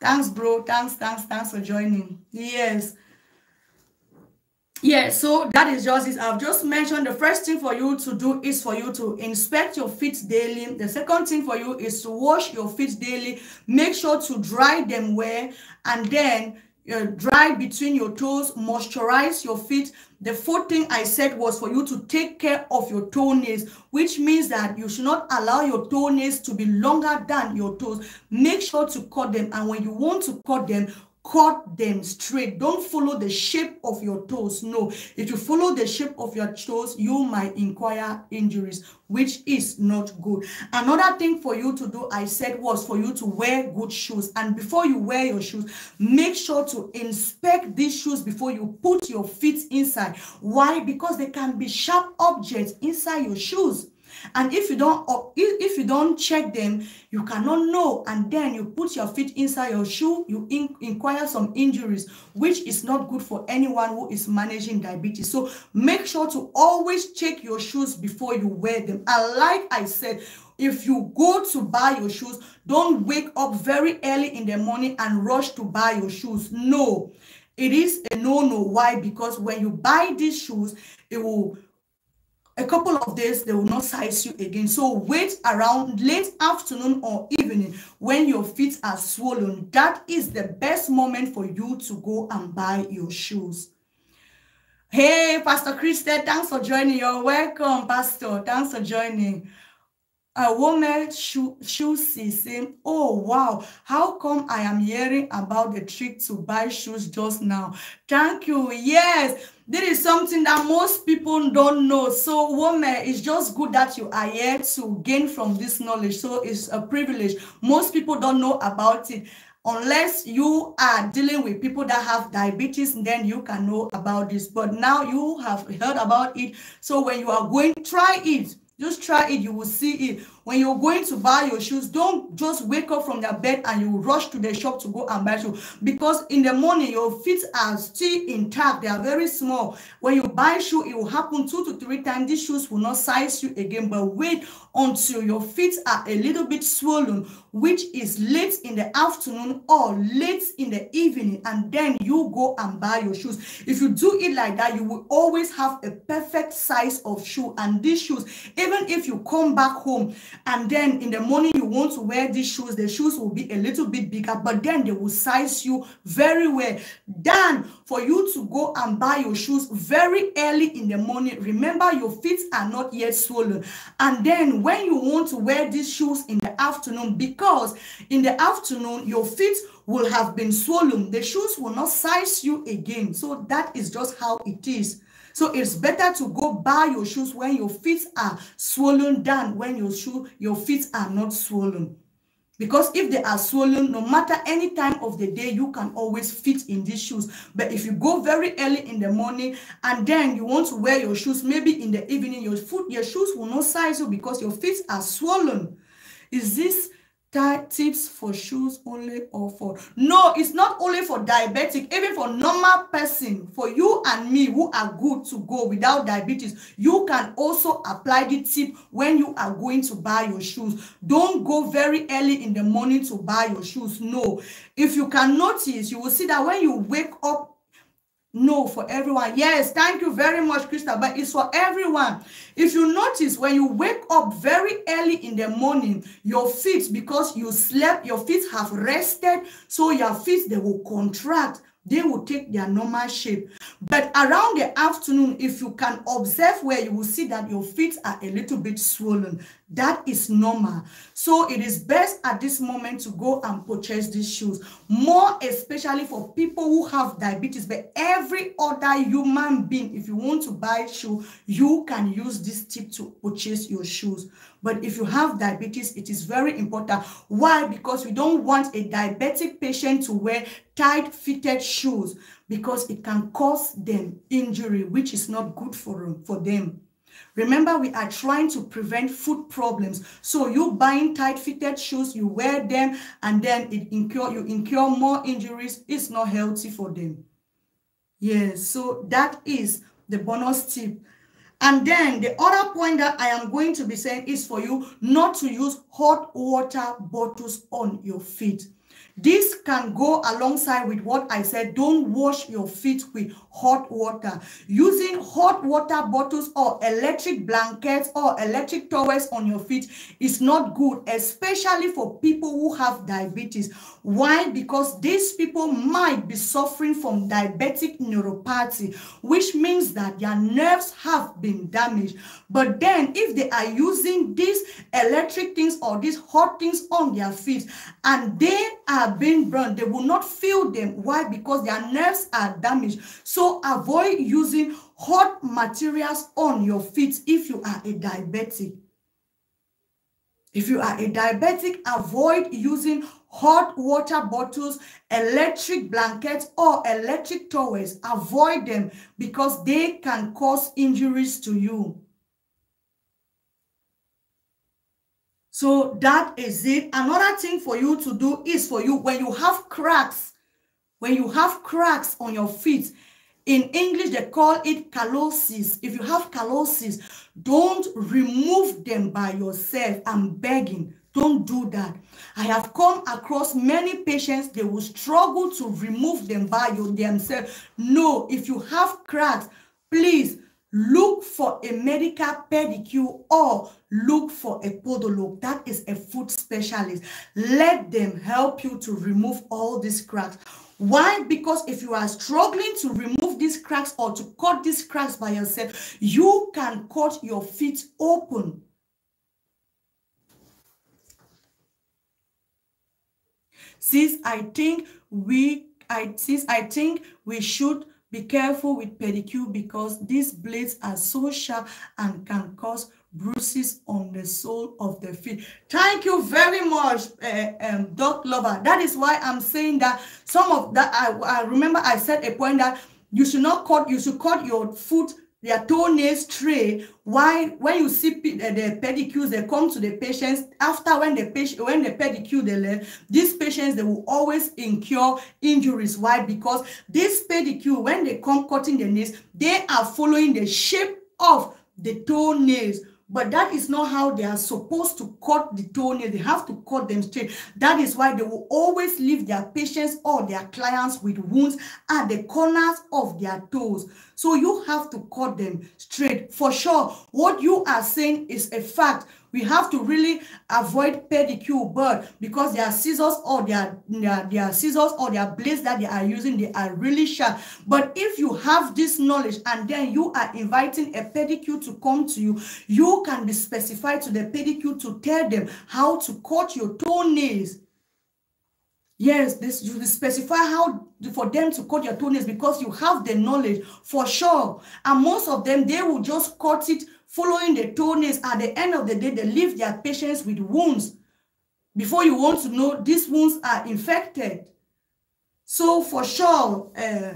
Speaker 1: Thanks, bro. Thanks, thanks, thanks for joining. Yes. Yeah, so that is just it. I've just mentioned the first thing for you to do is for you to inspect your feet daily. The second thing for you is to wash your feet daily. Make sure to dry them well and then uh, dry between your toes, moisturize your feet. The fourth thing I said was for you to take care of your toenails, which means that you should not allow your toenails to be longer than your toes. Make sure to cut them. And when you want to cut them, cut them straight. Don't follow the shape of your toes. No, if you follow the shape of your toes, you might inquire injuries, which is not good. Another thing for you to do, I said, was for you to wear good shoes. And before you wear your shoes, make sure to inspect these shoes before you put your feet inside. Why? Because there can be sharp objects inside your shoes and if you don't uh, if you don't check them you cannot know. And then you put your feet inside your shoe you in, inquire some injuries which is not good for anyone who is managing diabetes. So make sure to always check your shoes before you wear them. And like i said if you go to buy your shoes don't wake up very early in the morning and rush to buy your shoes. No. It is a no-no. Why? Because when you buy these shoes it will a couple of days they will not size you again. So wait around late afternoon or evening when your feet are swollen. That is the best moment for you to go and buy your shoes. Hey pastor Krista, thanks for joining. You're welcome pastor. Thanks for joining. A woman shoes saying, Oh wow, how come I am hearing about the trick to buy shoes just now? Thank you. Yes, this is something that most people don't know. So, woman, it's just good that you are here to gain from this knowledge. So, it's a privilege. Most people don't know about it unless you are dealing with people that have diabetes then you can know about this but now you have heard about it so when you are going try it just try it, you will see it. When you're going to buy your shoes, don't just wake up from your bed and you rush to the shop to go and buy shoes. Because in the morning, your feet are still intact. They are very small. When you buy shoe, it will happen two to three times. These shoes will not size you again. But wait until your feet are a little bit swollen, which is late in the afternoon or late in the evening. And then you go and buy your shoes. If you do it like that, you will always have a perfect size of shoe. And these shoes, even if you come back home and then in the morning you want to wear these shoes the shoes will be a little bit bigger but then they will size you very well. Then for you to go and buy your shoes very early in the morning remember your feet are not yet swollen. And then when you want to wear these shoes in the afternoon because in the afternoon your feet will have been swollen. The shoes will not size you again. So that is just how it is so it's better to go buy your shoes when your feet are swollen down, when your shoe, your feet are not swollen. Because if they are swollen, no matter any time of the day, you can always fit in these shoes. But if you go very early in the morning and then you want to wear your shoes, maybe in the evening, your foot, your shoes will not size you because your feet are swollen. Is this tips for shoes only or for no it's not only for diabetic even for normal person for you and me who are good to go without diabetes you can also apply the tip when you are going to buy your shoes. Don't go very early in the morning to buy your shoes no. If you can notice you will see that when you wake up no, for everyone. Yes, thank you very much, Krista. But it's for everyone. If you notice, when you wake up very early in the morning, your feet, because you slept, your feet have rested, so your feet, they will contract. They will take their normal shape. But around the afternoon, if you can observe where you will see that your feet are a little bit swollen, That is normal. So it is best at this moment to go and purchase these shoes. More especially for people who have diabetes. But every other human being, if you want to buy shoe, you can use this tip to purchase your shoes. But if you have diabetes, it is very important. Why? Because we don't want a diabetic patient to wear tight fitted shoes because it can cause them injury, which is not good for, for them. Remember, we are trying to prevent foot problems. So you buying tight fitted shoes, you wear them, and then it incur you incur more injuries. It's not healthy for them. Yes, so that is the bonus tip. And then the other point that I am going to be saying is for you not to use hot water bottles on your feet. This can go alongside with what I said. Don't wash your feet with hot water. Using hot water bottles or electric blankets or electric towels on your feet is not good, especially for people who have diabetes. Why? Because these people might be suffering from diabetic neuropathy, which means that their nerves have been damaged. But then if they are using these electric things or these hot things on their feet and they are being burned, they will not feel them. Why? Because their nerves are damaged. So avoid using hot materials on your feet if you are a diabetic. If you are a diabetic, avoid using hot water bottles, electric blankets, or electric towels. Avoid them because they can cause injuries to you. So that is it. Another thing for you to do is for you when you have cracks, when you have cracks on your feet, in English, they call it callosis. If you have callosis, don't remove them by yourself. I'm begging. Don't do that. I have come across many patients, they will struggle to remove them by themselves. No, if you have cracks, please look for a medical pedicure or look for a podologue. That is a foot specialist. Let them help you to remove all these cracks. Why? Because if you are struggling to remove these cracks or to cut these cracks by yourself, you can cut your feet open. Since I think we, I since I think we should be careful with pedicure because these blades are so sharp and can cause bruises on the sole of the feet. Thank you very much, uh, um, Doc Lover. That is why I'm saying that some of that, I, I remember I said a point that you should not cut, you should cut your foot their toenails tray. Why when you see the, the pedicures they come to the patients. After when the patient when the pedicure they left these patients they will always incur injuries. Why? Because this pedicure when they come cutting the nails they are following the shape of the toenails but that is not how they are supposed to cut the toenail. They have to cut them straight. That is why they will always leave their patients or their clients with wounds at the corners of their toes. So you have to cut them straight. For sure, what you are saying is a fact we have to really avoid pedicure but because their scissors or their, their their scissors or their blades that they are using they are really sharp but if you have this knowledge and then you are inviting a pedicure to come to you you can be specified to the pedicure to tell them how to cut your toenails Yes, this you specify how for them to cut your toenails because you have the knowledge for sure. And most of them, they will just cut it following the toenails. At the end of the day, they leave their patients with wounds. Before you want to know, these wounds are infected. So for sure, uh,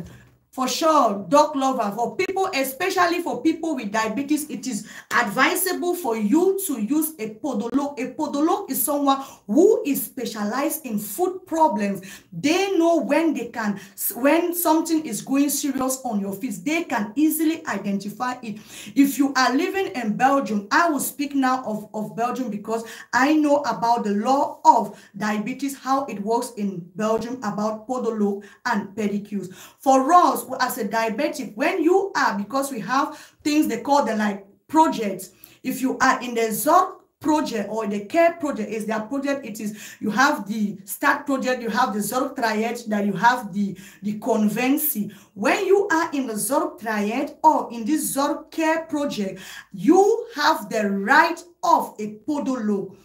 Speaker 1: for sure, Doc Lover, for people, especially for people with diabetes, it is advisable for you to use a podologue. A podologue is someone who is specialized in foot problems. They know when they can, when something is going serious on your feet, they can easily identify it. If you are living in Belgium, I will speak now of, of Belgium because I know about the law of diabetes, how it works in Belgium about podologue and pedicures. For us, as a diabetic, when you are, because we have things they call the like projects, if you are in the ZOC project or the care project is their project it is you have the start project you have the zorgtraject that you have the the convency. When you are in the zorgtraject or in this zorg care project you have the right of a podolog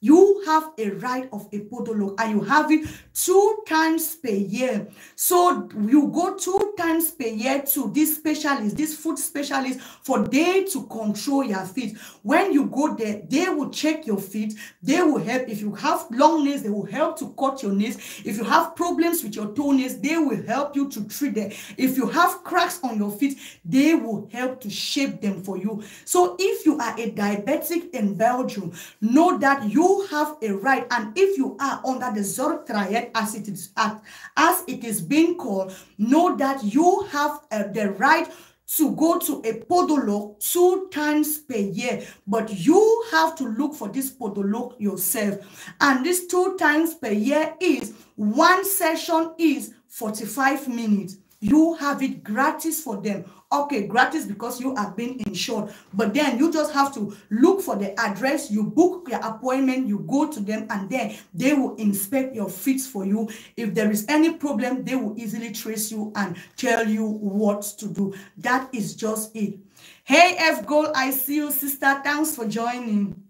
Speaker 1: you have a right of a podolog and you have it two times per year. So you go two times per year to this specialist, this food specialist, for they to control your feet. When you go there, they will check your feet. They will help. If you have long nails, they will help to cut your nails. If you have problems with your toenails, they will help you to treat them. If you have cracks on your feet, they will help to shape them for you. So if you are a diabetic in Belgium, know that you have a right. And if you are under the Zorgtraject, as it is as it is being called, know that you have uh, the right to go to a podolog two times per year. But you have to look for this podolog yourself. And this two times per year is one session is 45 minutes. You have it gratis for them okay gratis because you have been insured. But then you just have to look for the address. You book your appointment you go to them and then they will inspect your feet for you. If there is any problem they will easily trace you and tell you what to do. That is just it. Hey f gold i see you sister. Thanks for joining.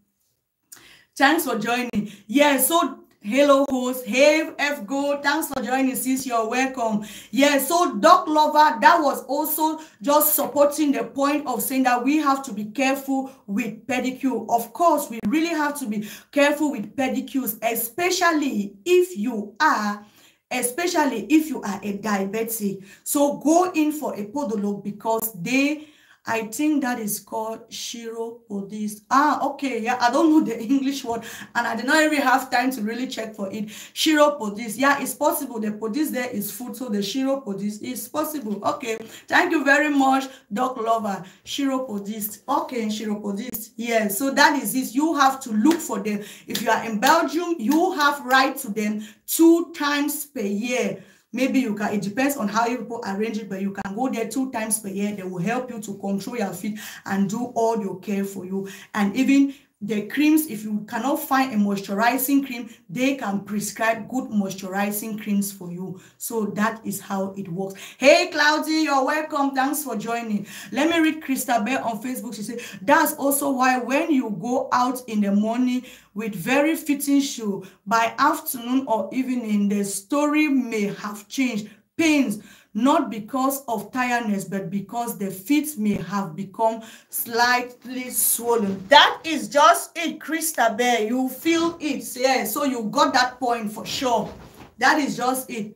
Speaker 1: Thanks for joining. Yeah so Hello, host. Hey, F Go. Thanks for joining, sis. You're welcome. Yeah, so Doc Lover, that was also just supporting the point of saying that we have to be careful with pedicure. Of course, we really have to be careful with pedicures, especially if you are especially if you are a diabetic. So go in for a podolog because they I think that is called chiropodist. Ah, okay. Yeah, I don't know the English word and I did not even have time to really check for it. Chiropodist. Yeah, it's possible. The podist there is food, so the chiropodist is possible. Okay. Thank you very much, Doc Lover. Chiropodist. Okay, chiropodist. Yeah, so that is it. You have to look for them. If you are in Belgium, you have right to them two times per year. Maybe you can, it depends on how you arrange it, but you can go there two times per year. They will help you to control your feet and do all your care for you. And even the creams, if you cannot find a moisturizing cream, they can prescribe good moisturizing creams for you. So that is how it works. Hey, Cloudy, you're welcome. Thanks for joining. Let me read Christabel on Facebook. She said, that's also why when you go out in the morning with very fitting shoe, by afternoon or evening, the story may have changed. Pains, not because of tiredness, but because the feet may have become slightly swollen. That is just it, Christabel. You feel it. Yeah, so you got that point for sure. That is just it.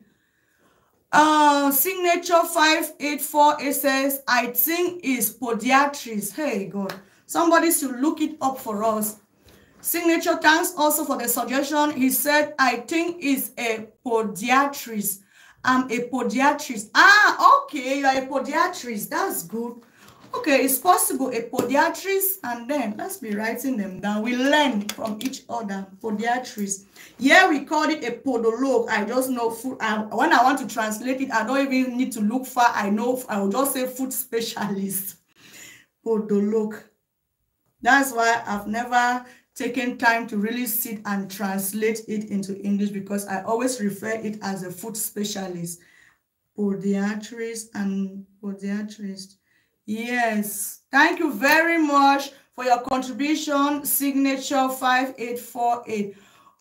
Speaker 1: Uh, signature 584, it says, I think is podiatrist. Hey, God. Somebody should look it up for us. Signature, thanks also for the suggestion. He said, I think is a podiatrist. I'm a podiatrist. Ah, okay, you're a podiatrist. That's good. Okay, it's possible a podiatrist, and then let's be writing them down. We learn from each other. Podiatrist. Yeah, we call it a podologue. I just know food. I, when I want to translate it, I don't even need to look far. I know. I will just say food specialist. podologue. That's why I've never taken time to really sit and translate it into English because I always refer it as a food specialist, podiatrist and podiatrist. Yes, thank you very much for your contribution, signature 5848.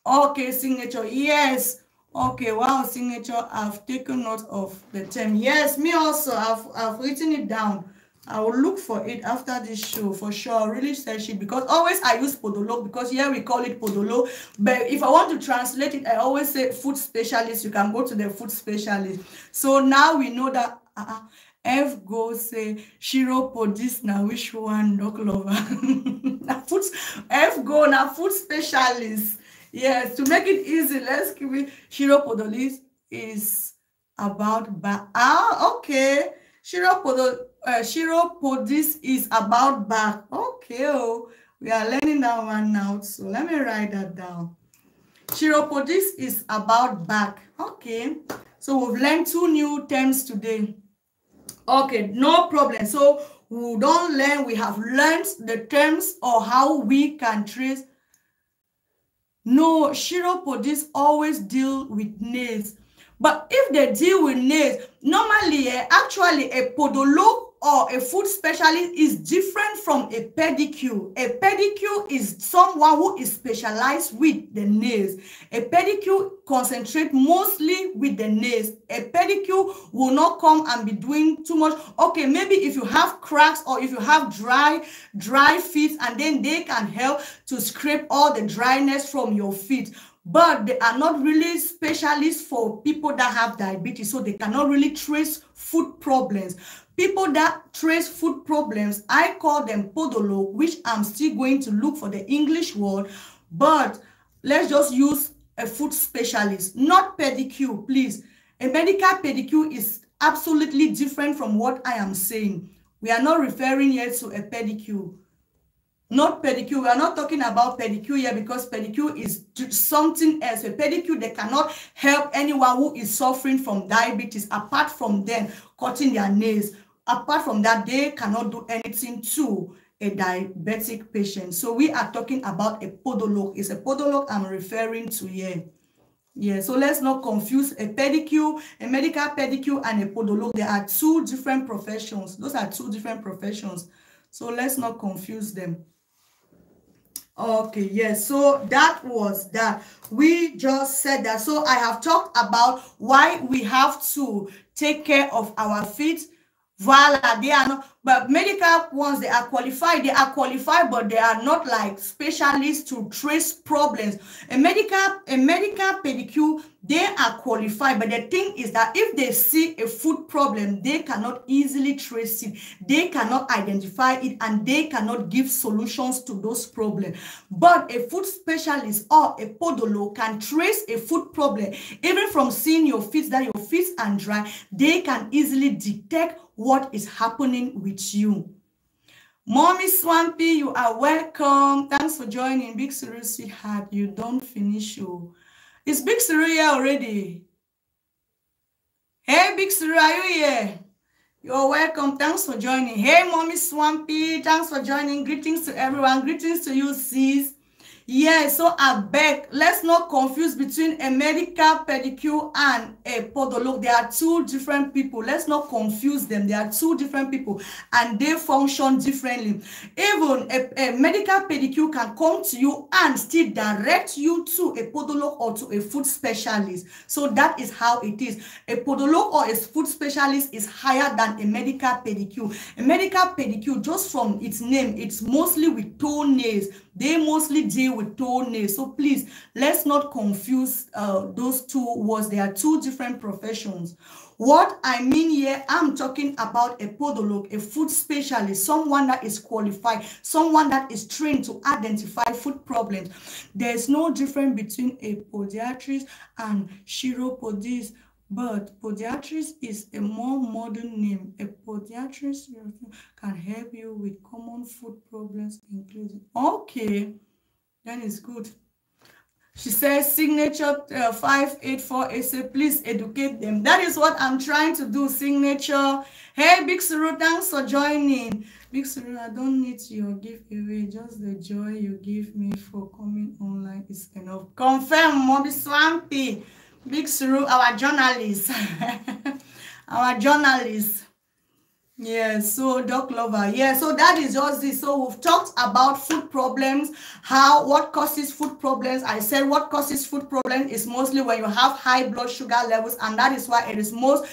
Speaker 1: Okay, signature, yes. Okay, wow, signature, I've taken note of the term. Yes, me also, I've, I've written it down. I will look for it after this show for sure. Really search because always I use podolo because here we call it podolo. But if I want to translate it, I always say food specialist. You can go to the food specialist. So now we know that uh, F go say Shiro podis now which one Doc Lover. food F go now food specialist. Yes, to make it easy, let's give it Shiro podolis is about ba ah okay. Shiro podolis uh, Shiro Podis is about back. Okay, oh, we are learning that one now. So let me write that down. Shiro Podis is about back. Okay, so we've learned two new terms today. Okay, no problem. So we don't learn, we have learned the terms or how we can trace. No, chiropodist always deal with nails. But if they deal with nails, normally, eh, actually, a podolog or a foot specialist is different from a pedicure. A pedicure is someone who is specialized with the nails. A pedicure concentrate mostly with the nails. A pedicure will not come and be doing too much. Okay, maybe if you have cracks or if you have dry, dry feet, and then they can help to scrape all the dryness from your feet but they are not really specialists for people that have diabetes so they cannot really trace food problems People that trace food problems, I call them podolo, which I'm still going to look for the English word, but let's just use a food specialist, not pedicure, please. A medical pedicure is absolutely different from what I am saying. We are not referring yet to a pedicure. Not pedicure. We are not talking about pedicure here because pedicure is something else. A pedicure, they cannot help anyone who is suffering from diabetes apart from them cutting their nails apart from that, they cannot do anything to a diabetic patient. So we are talking about a podolog. It's a podolog I'm referring to here. Yeah, so let's not confuse a pedicure, a medical pedicure, and a podolog. There are two different professions. Those are two different professions. So let's not confuse them. Okay, yes. So that was that. We just said that. So I have talked about why we have to take care of our feet Voila, they are not, but medical ones, they are qualified. They are qualified, but they are not like specialists to trace problems. A medical, a medical pedicure, they are qualified. But the thing is that if they see a foot problem, they cannot easily trace it. They cannot identify it and they cannot give solutions to those problems. But a foot specialist or a podolo can trace a foot problem. Even from seeing your feet, that your feet are dry, they can easily detect what is happening with you. Mommy Swampy, you are welcome. Thanks for joining. Big Suru, sweetheart. You don't finish you. Is Big Suru here already? Hey, Big Suru, are you here? You're welcome. Thanks for joining. Hey, Mommy Swampy. Thanks for joining. Greetings to everyone. Greetings to you, sis. Yeah, so I beg, let's not confuse between a medical pedicure and a podolog. They are two different people. Let's not confuse them. They are two different people and they function differently. Even a, a medical pedicure can come to you and still direct you to a podolog or to a food specialist. So that is how it is. A podolog or a food specialist is higher than a medical pedicure. A medical pedicure, just from its name, it's mostly with toenails they mostly deal with toenails. So please, let's not confuse uh, those two words. They are two different professions. What I mean here, I'm talking about a podolog, a food specialist, someone that is qualified, someone that is trained to identify food problems. There's no difference between a podiatrist and chiropodist. But podiatrist is a more modern name. A podiatrist can help you with common food problems, including. Okay, then it's good. She says signature uh, 584 say please educate them. That is what I'm trying to do. Signature. Hey, Big Suru, thanks for joining. Big Suru, I don't need your giveaway. Just the joy you give me for coming online is enough. Confirm, Mobi Swampy. Big Suru, our journalist. our journalist. Yeah, so Doc Lover. Yeah, so that is just this. So we've talked about food problems, how what causes food problems. I said what causes food problems is mostly when you have high blood sugar levels, and that is why it is most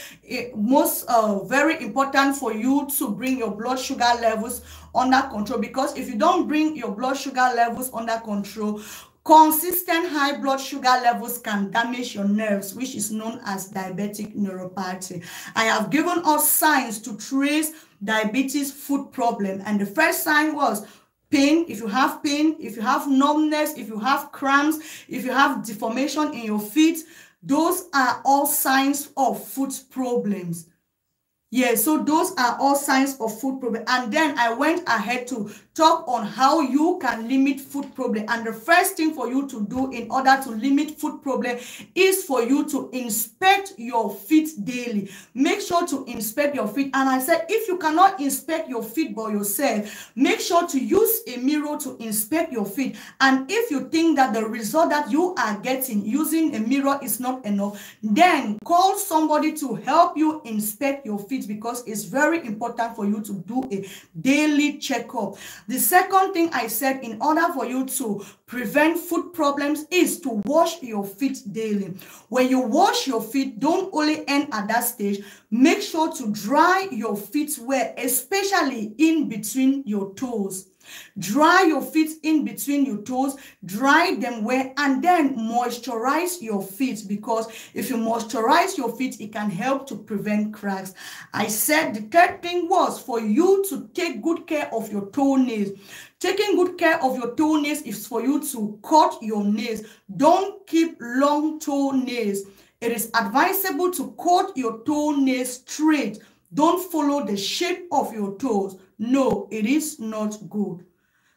Speaker 1: most uh, very important for you to bring your blood sugar levels under control. Because if you don't bring your blood sugar levels under control, Consistent high blood sugar levels can damage your nerves, which is known as diabetic neuropathy. I have given us signs to trace diabetes food problem. And the first sign was pain, if you have pain, if you have numbness, if you have cramps, if you have deformation in your feet, those are all signs of food problems. Yeah, so those are all signs of food problem. And then I went ahead to talk on how you can limit food problem. And the first thing for you to do in order to limit food problem is for you to inspect your feet daily. Make sure to inspect your feet. And I said, if you cannot inspect your feet by yourself, make sure to use a mirror to inspect your feet. And if you think that the result that you are getting using a mirror is not enough, then call somebody to help you inspect your feet because it's very important for you to do a daily checkup. The second thing I said in order for you to prevent foot problems is to wash your feet daily. When you wash your feet, don't only end at that stage, make sure to dry your feet well, especially in between your toes. Dry your feet in between your toes, dry them well, and then moisturize your feet because if you moisturize your feet, it can help to prevent cracks. I said the third thing was for you to take good care of your toenails. Taking good care of your toenails is for you to cut your nails. Don't keep long toenails. It is advisable to cut your toenails straight. Don't follow the shape of your toes. No, it is not good.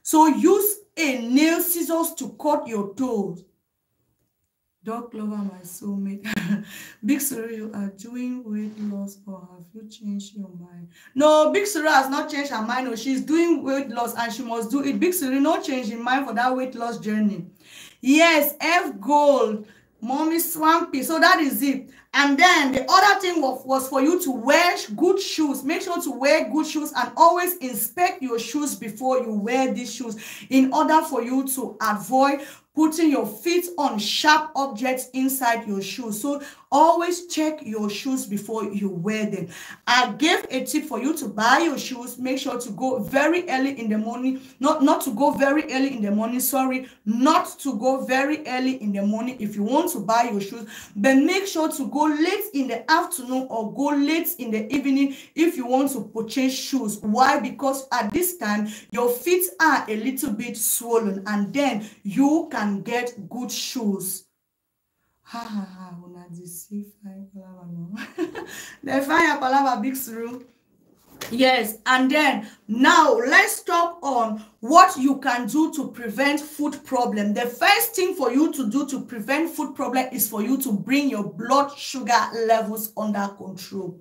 Speaker 1: So use a nail scissors to cut your toes. Dog lover, my soulmate. Big Suru, you are doing weight loss or have you changed your mind? No, Big Suru has not changed her mind. No, she's doing weight loss and she must do it. Big Suru, no change in mind for that weight loss journey. Yes, F gold. Mommy swampy. So that is it. And then the other thing was, was for you to wear good shoes. Make sure to wear good shoes and always inspect your shoes before you wear these shoes in order for you to avoid putting your feet on sharp objects inside your shoes. So always check your shoes before you wear them. I gave a tip for you to buy your shoes. Make sure to go very early in the morning. Not, not to go very early in the morning. Sorry, not to go very early in the morning if you want to buy your shoes. But make sure to go late in the afternoon or go late in the evening if you want to purchase shoes. Why? Because at this time, your feet are a little bit swollen and then you can get good shoes. Ha ha ha, una deceive fine palava no. the fire palava big through. Yes, and then now let's talk on what you can do to prevent food problem. The first thing for you to do to prevent food problem is for you to bring your blood sugar levels under control.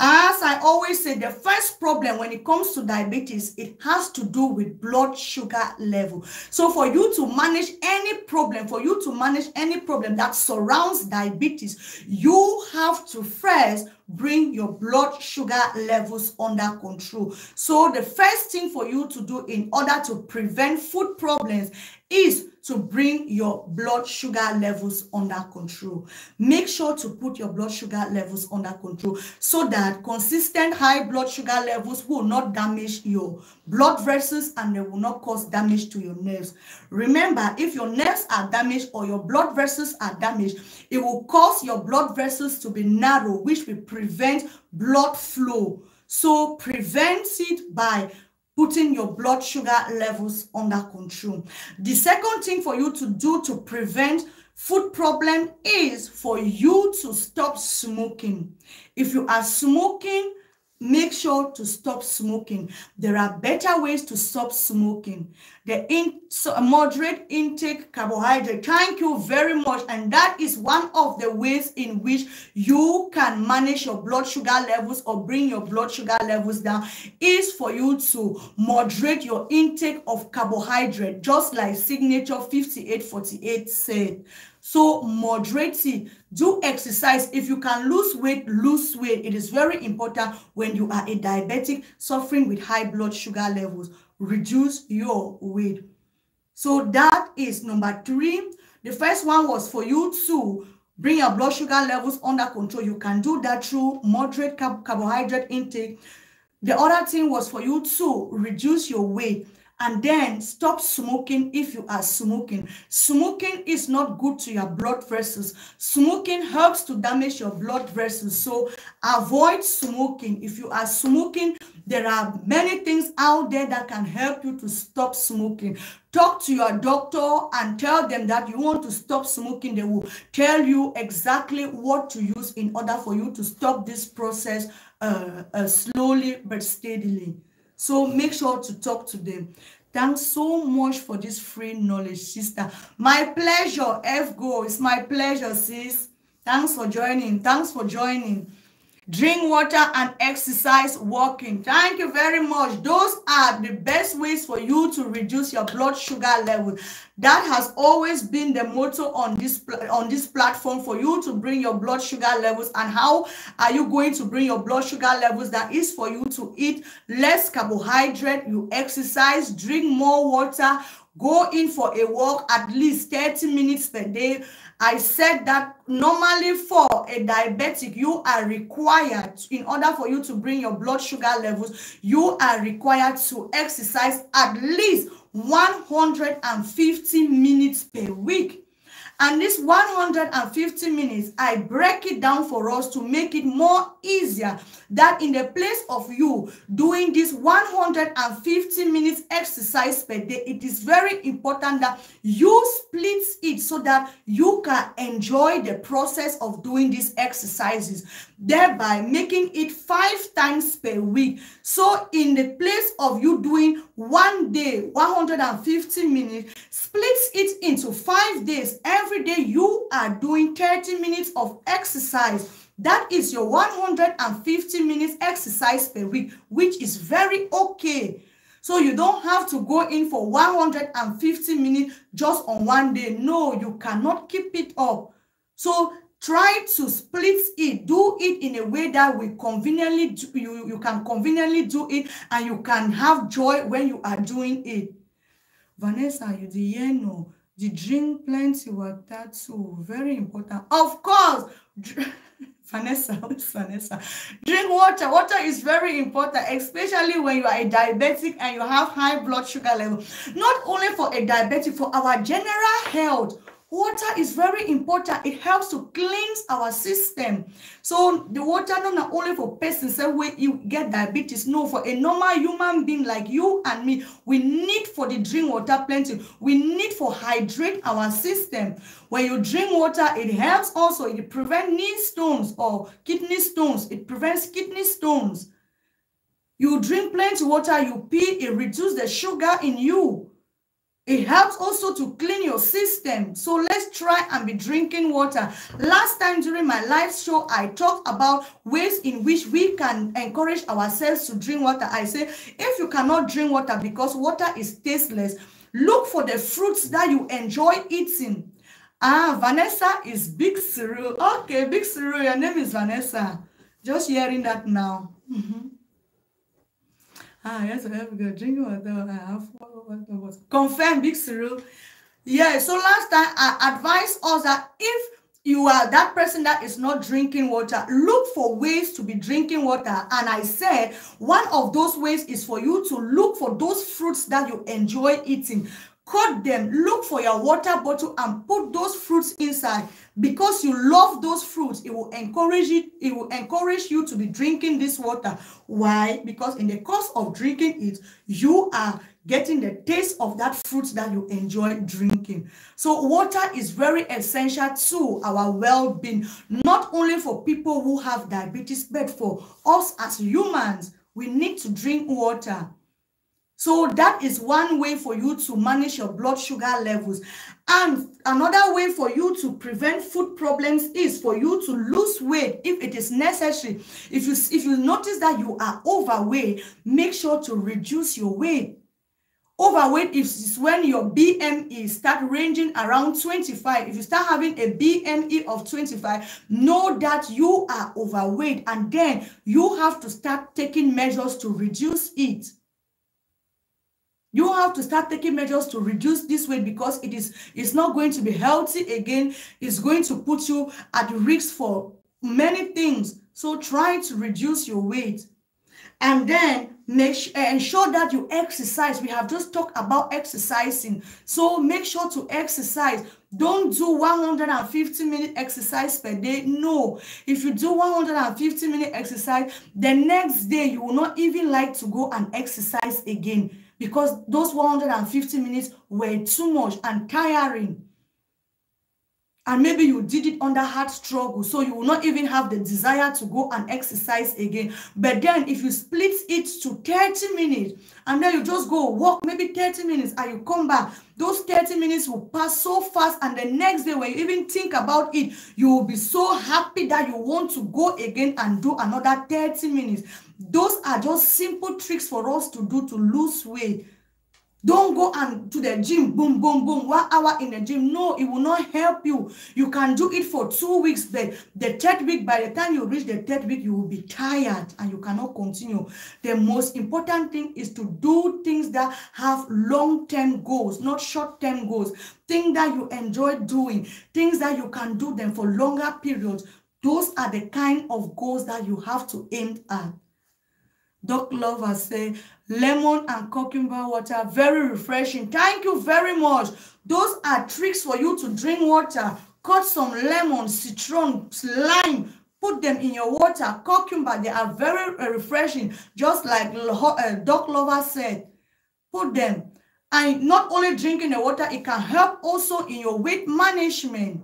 Speaker 1: As I always say, the first problem when it comes to diabetes, it has to do with blood sugar level. So for you to manage any problem, for you to manage any problem that surrounds diabetes, you have to first bring your blood sugar levels under control. So the first thing for you to do in order to prevent food problems is to bring your blood sugar levels under control. Make sure to put your blood sugar levels under control so that consistent high blood sugar levels will not damage your blood vessels and they will not cause damage to your nerves. Remember, if your nerves are damaged or your blood vessels are damaged, it will cause your blood vessels to be narrow, which will prevent blood flow. So prevent it by putting your blood sugar levels under control. The second thing for you to do to prevent food problem is for you to stop smoking. If you are smoking, make sure to stop smoking. There are better ways to stop smoking. The in, so moderate intake carbohydrate. Thank you very much. And that is one of the ways in which you can manage your blood sugar levels or bring your blood sugar levels down is for you to moderate your intake of carbohydrate, just like Signature 5848 said. So moderate. Do exercise. If you can lose weight, lose weight. It is very important when you are a diabetic suffering with high blood sugar levels. Reduce your weight. So that is number three. The first one was for you to bring your blood sugar levels under control. You can do that through moderate carb carbohydrate intake. The other thing was for you to reduce your weight and then stop smoking if you are smoking. Smoking is not good to your blood vessels. Smoking helps to damage your blood vessels. So avoid smoking. If you are smoking, there are many things out there that can help you to stop smoking. Talk to your doctor and tell them that you want to stop smoking. They will tell you exactly what to use in order for you to stop this process uh, uh, slowly but steadily. So make sure to talk to them. Thanks so much for this free knowledge, sister. My pleasure, F Go. It's my pleasure, sis. Thanks for joining. Thanks for joining. Drink water and exercise walking. Thank you very much. Those are the best ways for you to reduce your blood sugar level. That has always been the motto on this on this platform for you to bring your blood sugar levels. And how are you going to bring your blood sugar levels? That is for you to eat less carbohydrate, you exercise, drink more water, go in for a walk at least 30 minutes per day I said that normally for a diabetic, you are required, in order for you to bring your blood sugar levels, you are required to exercise at least 150 minutes per week. And this 150 minutes, I break it down for us to make it more easier that in the place of you doing this 150 minutes exercise per day, it is very important that you split it so that you can enjoy the process of doing these exercises, thereby making it five times per week. So in the place of you doing one day, 150 minutes, splits it into five days. Every day you are doing 30 minutes of exercise that is your 150 minutes exercise per week, which is very okay. So you don't have to go in for 150 minutes just on one day. No, you cannot keep it up. So try to split it. Do it in a way that we conveniently do, you, you can conveniently do it and you can have joy when you are doing it. Vanessa, you the know, the drink plenty water too. Very important. Of course. Vanessa, Vanessa? Drink water. Water is very important, especially when you are a diabetic and you have high blood sugar level. Not only for a diabetic, for our general health. Water is very important. It helps to cleanse our system. So the water not only for persons say when you get diabetes, no, for a normal human being like you and me, we need for the drink water plenty. We need for hydrate our system. When you drink water, it helps also. It prevents knee stones or kidney stones. It prevents kidney stones. You drink plenty water, you pee, it reduces the sugar in you. It helps also to clean your system. So let's try and be drinking water. Last time during my live show, I talked about ways in which we can encourage ourselves to drink water. I say, if you cannot drink water because water is tasteless, look for the fruits that you enjoy eating. Ah, Vanessa is Big Cyril. Okay, Big Cyril, your name is Vanessa. Just hearing that now. Mm -hmm. Ah, yes, I have got drink water. I have confirm big Cyril. Yeah, so last time I advised us that if you are that person that is not drinking water, look for ways to be drinking water. And I said one of those ways is for you to look for those fruits that you enjoy eating cut them look for your water bottle and put those fruits inside because you love those fruits it will encourage it it will encourage you to be drinking this water. Why? Because in the course of drinking it you are getting the taste of that fruit that you enjoy drinking. So water is very essential to our well-being not only for people who have diabetes but for us as humans we need to drink water so that is one way for you to manage your blood sugar levels. And another way for you to prevent food problems is for you to lose weight if it is necessary. If you if you notice that you are overweight, make sure to reduce your weight. Overweight is when your BMI start ranging around 25. If you start having a BMI of 25, know that you are overweight and then you have to start taking measures to reduce it. You have to start taking measures to reduce this weight because it is it's not going to be healthy again. It's going to put you at risk for many things. So try to reduce your weight. And then make eh, ensure that you exercise. We have just talked about exercising. So make sure to exercise. Don't do 150 minute exercise per day. No. If you do 150 minute exercise, the next day you will not even like to go and exercise again because those 150 minutes were too much and tiring. And maybe you did it under hard struggle so you will not even have the desire to go and exercise again. But then if you split it to 30 minutes and then you just go walk maybe 30 minutes and you come back those 30 minutes will pass so fast and the next day when you even think about it you will be so happy that you want to go again and do another 30 minutes. Those are just simple tricks for us to do to lose weight don't go and to the gym, boom, boom, boom, one hour in the gym. No, it will not help you. You can do it for two weeks, but the third week, by the time you reach the third week, you will be tired and you cannot continue. The most important thing is to do things that have long-term goals, not short-term goals. Things that you enjoy doing, things that you can do them for longer periods. Those are the kind of goals that you have to aim at. Doc Lover say lemon and cucumber water very refreshing. Thank you very much. Those are tricks for you to drink water. Cut some lemon citron lime put them in your water. Cucumber they are very refreshing. Just like uh, Doc Lover said put them. And not only drinking the water it can help also in your weight management.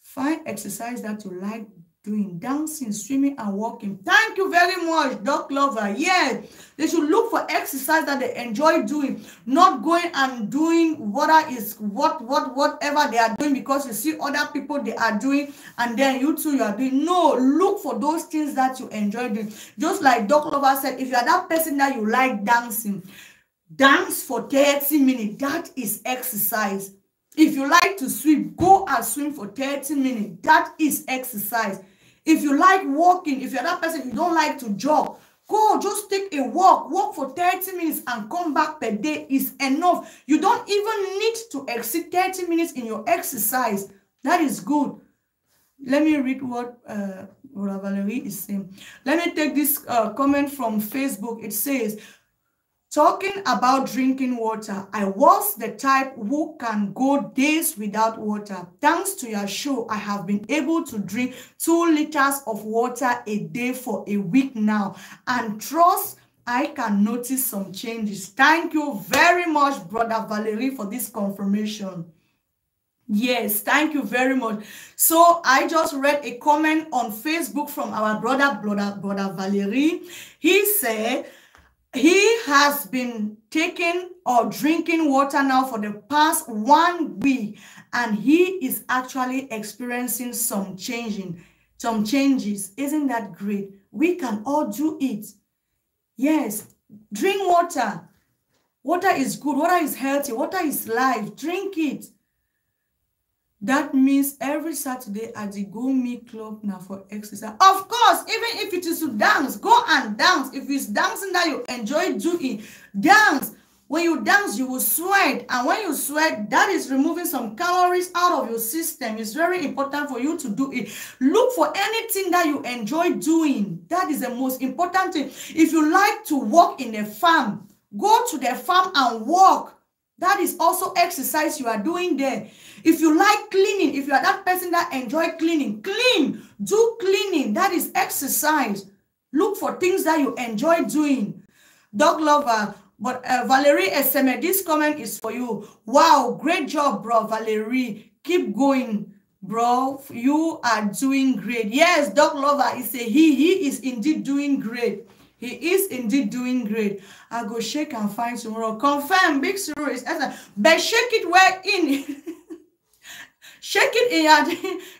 Speaker 1: Find exercise that you like doing dancing, swimming, and walking. Thank you very much, Doc Lover. Yes, they should look for exercise that they enjoy doing, not going and doing what is what what whatever they are doing because you see other people they are doing, and then you too you are doing. No, look for those things that you enjoy doing. Just like Doc Lover said, if you are that person that you like dancing, dance for 30 minutes. That is exercise. If you like to swim, go and swim for 30 minutes. That is exercise. If you like walking, if you're that person, you don't like to jog, go just take a walk. Walk for 30 minutes and come back per day is enough. You don't even need to exceed 30 minutes in your exercise. That is good. Let me read what uh, Valerie is saying. Let me take this uh, comment from Facebook. It says, Talking about drinking water, I was the type who can go days without water. Thanks to your show, I have been able to drink two liters of water a day for a week now. And trust, I can notice some changes. Thank you very much, Brother Valerie, for this confirmation. Yes, thank you very much. So I just read a comment on Facebook from our brother, brother, brother Valerie. He said, he has been taking or drinking water now for the past one week and he is actually experiencing some changing some changes. Isn't that great? We can all do it. Yes. Drink water. Water is good. Water is healthy. Water is life. Drink it that means every Saturday at the Go Me Club now for exercise. Of course, even if it is to dance, go and dance. If it's dancing that you enjoy doing, dance. When you dance, you will sweat. And when you sweat, that is removing some calories out of your system. It's very important for you to do it. Look for anything that you enjoy doing. That is the most important thing. If you like to walk in a farm, go to the farm and walk. That is also exercise you are doing there. If you like cleaning, if you are that person that enjoy cleaning, clean, do cleaning. That is exercise. Look for things that you enjoy doing. Doc Lover, but uh, Valerie Eseme, this comment is for you. Wow, great job, bro, Valerie. Keep going, bro. You are doing great. Yes, Doc Lover is a he. He is indeed doing great. He is indeed doing great. I go shake and find tomorrow. Confirm, big Suru is excellent. But shake it where in. Shake it in your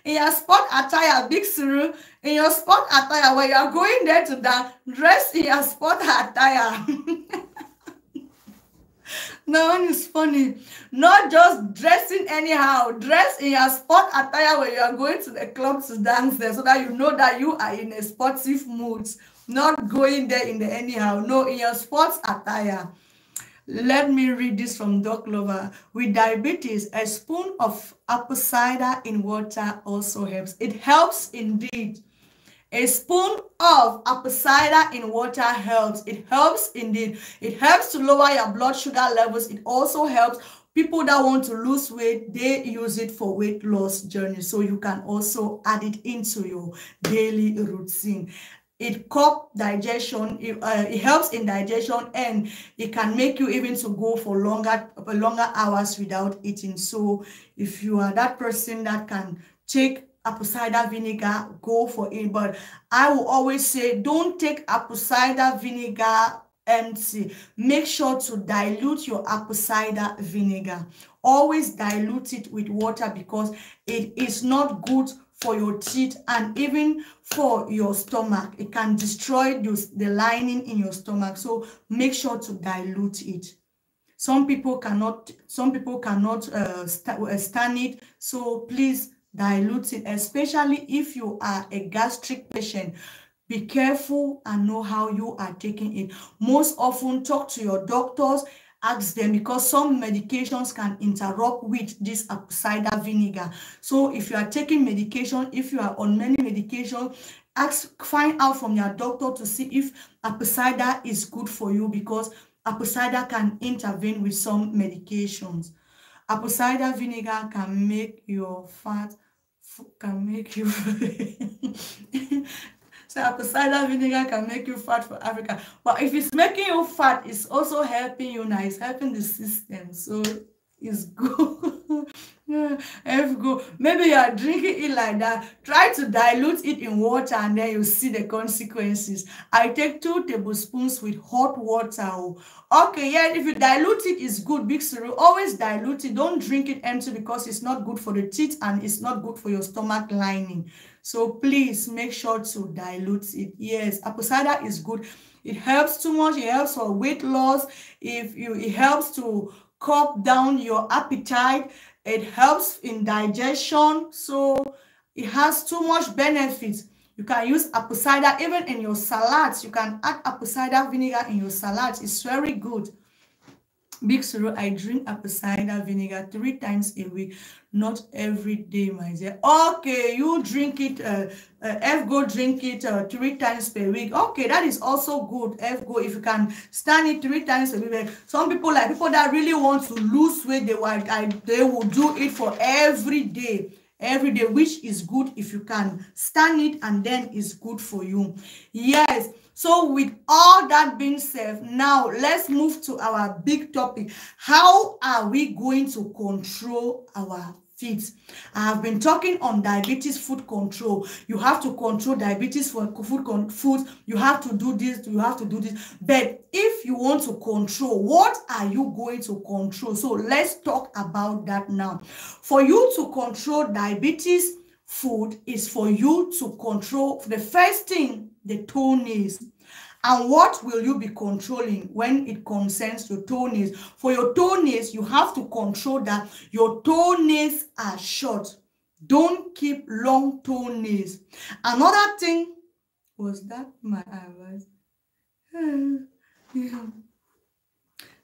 Speaker 1: in your sport attire, big suru, in your sport attire where you are going there to dance, dress in your sport attire. no one is funny. Not just dressing anyhow. Dress in your sport attire when you are going to the club to dance there so that you know that you are in a sportive mood. Not going there in the anyhow. No, in your sports attire. Let me read this from Doc Lover. With diabetes, a spoon of apple cider in water also helps. It helps indeed. A spoon of apple cider in water helps. It helps indeed. It helps to lower your blood sugar levels. It also helps people that want to lose weight. They use it for weight loss journey. So you can also add it into your daily routine. It cup digestion it, uh, it helps in digestion and it can make you even to go for longer longer hours without eating. So if you are that person that can take apple cider vinegar go for it. But i will always say don't take apple cider vinegar empty. Make sure to dilute your apple cider vinegar. Always dilute it with water because it is not good for your teeth and even for your stomach. It can destroy the lining in your stomach. So make sure to dilute it. Some people cannot, some people cannot uh, st uh, stand it. So please dilute it, especially if you are a gastric patient. Be careful and know how you are taking it. Most often talk to your doctors ask them because some medications can interrupt with this apple cider vinegar. So if you are taking medication, if you are on many medication, ask find out from your doctor to see if apple cider is good for you because apple cider can intervene with some medications. Apple cider vinegar can make your fat can make you So apple cider vinegar can make you fat for Africa. But if it's making you fat, it's also helping you now. It's helping the system. So it's good. if go, maybe you are drinking it like that. Try to dilute it in water and then you see the consequences. I take two tablespoons with hot water. Okay, yeah, if you dilute it, it's good. Big cereal, always dilute it. Don't drink it empty because it's not good for the teeth and it's not good for your stomach lining. So please make sure to dilute it. Yes, apple cider is good. It helps too much. It helps for weight loss. If you, it helps to cut down your appetite. It helps in digestion. So it has too much benefits. You can use apple cider even in your salads. You can add apple cider vinegar in your salads. It's very good. Big Suru, I drink apple cider vinegar three times a week, not every day, my dear. Okay, you drink it, uh, uh, F go drink it uh, three times per week. Okay, that is also good. F go, if you can stand it three times a week. Some people, like people that really want to lose weight, they I, they will do it for every day every day which is good if you can stand it and then it's good for you yes so with all that being said, now let's move to our big topic. How are we going to control our feet. I have been talking on diabetes food control. You have to control diabetes for food food. You have to do this. You have to do this. But if you want to control, what are you going to control? So let's talk about that now. For you to control diabetes food is for you to control the first thing the toenails. And what will you be controlling when it concerns your toenails? For your toenails, you have to control that your toenails are short. Don't keep long toenails. Another thing was that my eyes. yeah.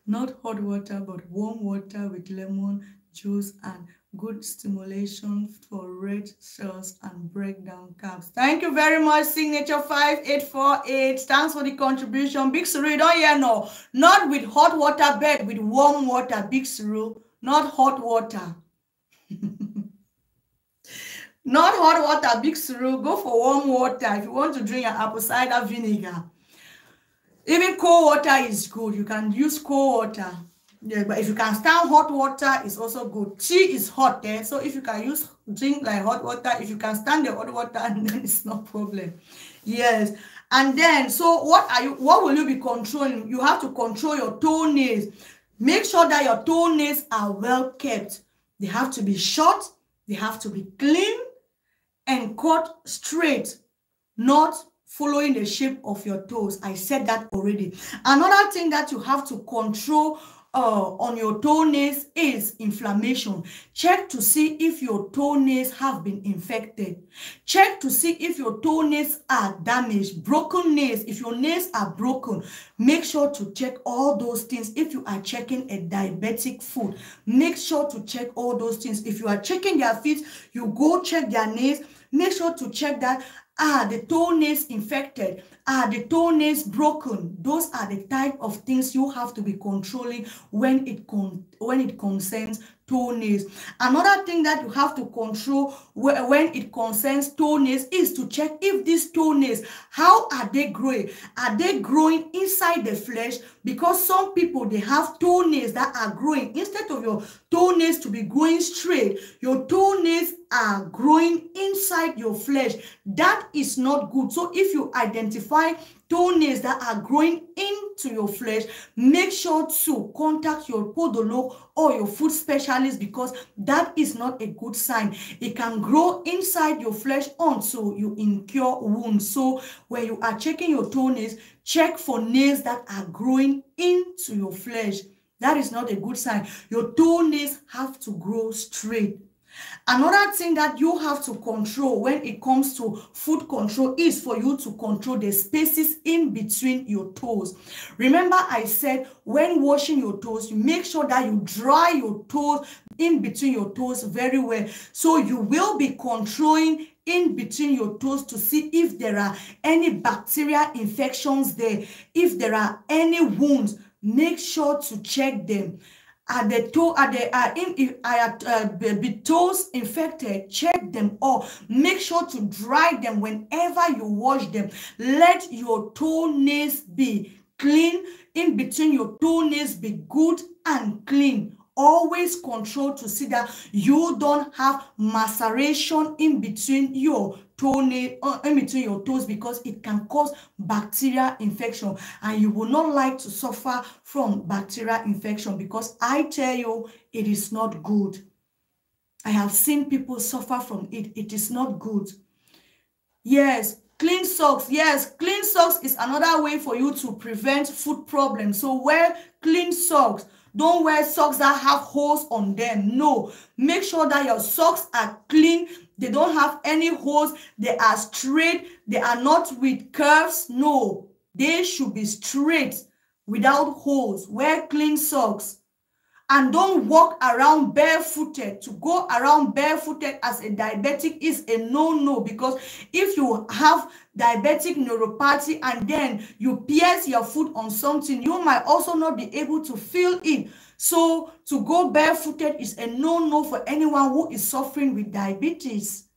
Speaker 1: Not hot water, but warm water with lemon juice and good stimulation for red cells and breakdown caps. Thank you very much, Signature 5848. Thanks for the contribution. Big Suru, don't hear no. Not with hot water bed, with warm water, Big Suru. Not hot water. Not hot water, Big Suru. Go for warm water if you want to drink an apple cider vinegar. Even cold water is good. You can use cold water. Yeah, but if you can stand hot water, it's also good. Tea is hot there, eh? so if you can use drink like hot water, if you can stand the hot water, then it's no problem. Yes, and then so what are you? What will you be controlling? You have to control your toenails. Make sure that your toenails are well kept. They have to be short. They have to be clean and cut straight, not following the shape of your toes. I said that already. Another thing that you have to control uh, on your toenails is inflammation. Check to see if your toenails have been infected. Check to see if your toenails are damaged, broken nails. If your nails are broken, make sure to check all those things. If you are checking a diabetic foot, make sure to check all those things. If you are checking their feet, you go check their nails. Make sure to check that are the toenails infected? Are the toenails broken? Those are the type of things you have to be controlling when it con when it concerns toenails. Another thing that you have to control when it concerns toenails is to check if these toenails, how are they growing? Are they growing inside the flesh? Because some people, they have toenails that are growing. Instead of your toenails to be growing straight, your toenails are growing inside your flesh. That is not good. So if you identify toenails that are growing into your flesh, make sure to contact your podolog or your foot specialist because that is not a good sign. It can grow inside your flesh until you incur wounds. So when you are checking your toenails, check for nails that are growing into your flesh. That is not a good sign. Your toenails have to grow straight. Another thing that you have to control when it comes to foot control is for you to control the spaces in between your toes. Remember I said when washing your toes, you make sure that you dry your toes in between your toes very well. So you will be controlling in between your toes to see if there are any bacterial infections there, if there are any wounds, make sure to check them. Are the toe are the are in are uh, be toes infected check them or make sure to dry them whenever you wash them. Let your toenails be clean. In between your toenails be good and clean always control to see that you don't have maceration in between your toenail uh, in between your toes because it can cause bacterial infection and you will not like to suffer from bacterial infection because I tell you it is not good. I have seen people suffer from it. It is not good. Yes, clean socks. Yes, clean socks is another way for you to prevent foot problems. So wear clean socks. Don't wear socks that have holes on them. No, make sure that your socks are clean. They don't have any holes. They are straight. They are not with curves. No, they should be straight without holes. Wear clean socks. And don't walk around barefooted. To go around barefooted as a diabetic is a no-no because if you have diabetic neuropathy and then you pierce your foot on something, you might also not be able to feel it. So to go barefooted is a no-no for anyone who is suffering with diabetes.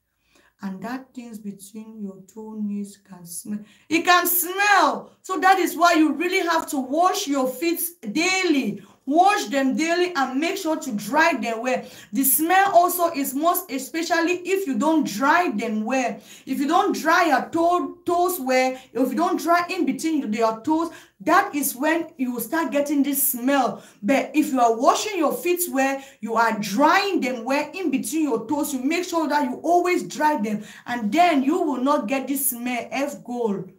Speaker 1: And that things between your toenails can smell. It can smell. So that is why you really have to wash your feet daily wash them daily and make sure to dry them well. The smell also is most especially if you don't dry them well. If you don't dry your toe, toes well if you don't dry in between your toes that is when you will start getting this smell. But if you are washing your feet well you are drying them well in between your toes you make sure that you always dry them and then you will not get this smell f gold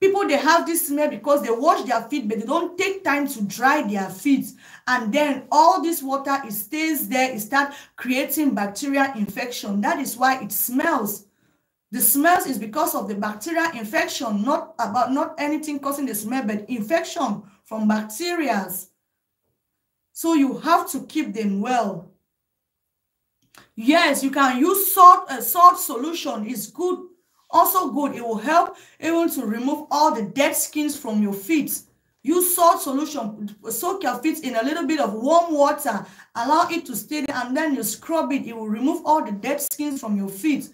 Speaker 1: People, they have this smell because they wash their feet, but they don't take time to dry their feet. And then all this water, it stays there, it starts creating bacterial infection. That is why it smells. The smells is because of the bacterial infection, not about not anything causing the smell, but infection from bacteria. So you have to keep them well. Yes, you can use salt, a salt solution is good also good, it will help even to remove all the dead skins from your feet. Use salt solution, soak your feet in a little bit of warm water, allow it to stay there, and then you scrub it. It will remove all the dead skins from your feet.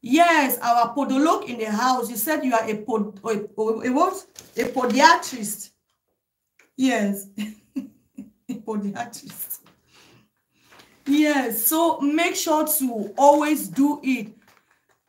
Speaker 1: Yes, our podolog in the house, you said you are a pod, a, a what? A podiatrist. Yes, a podiatrist. Yes, so make sure to always do it.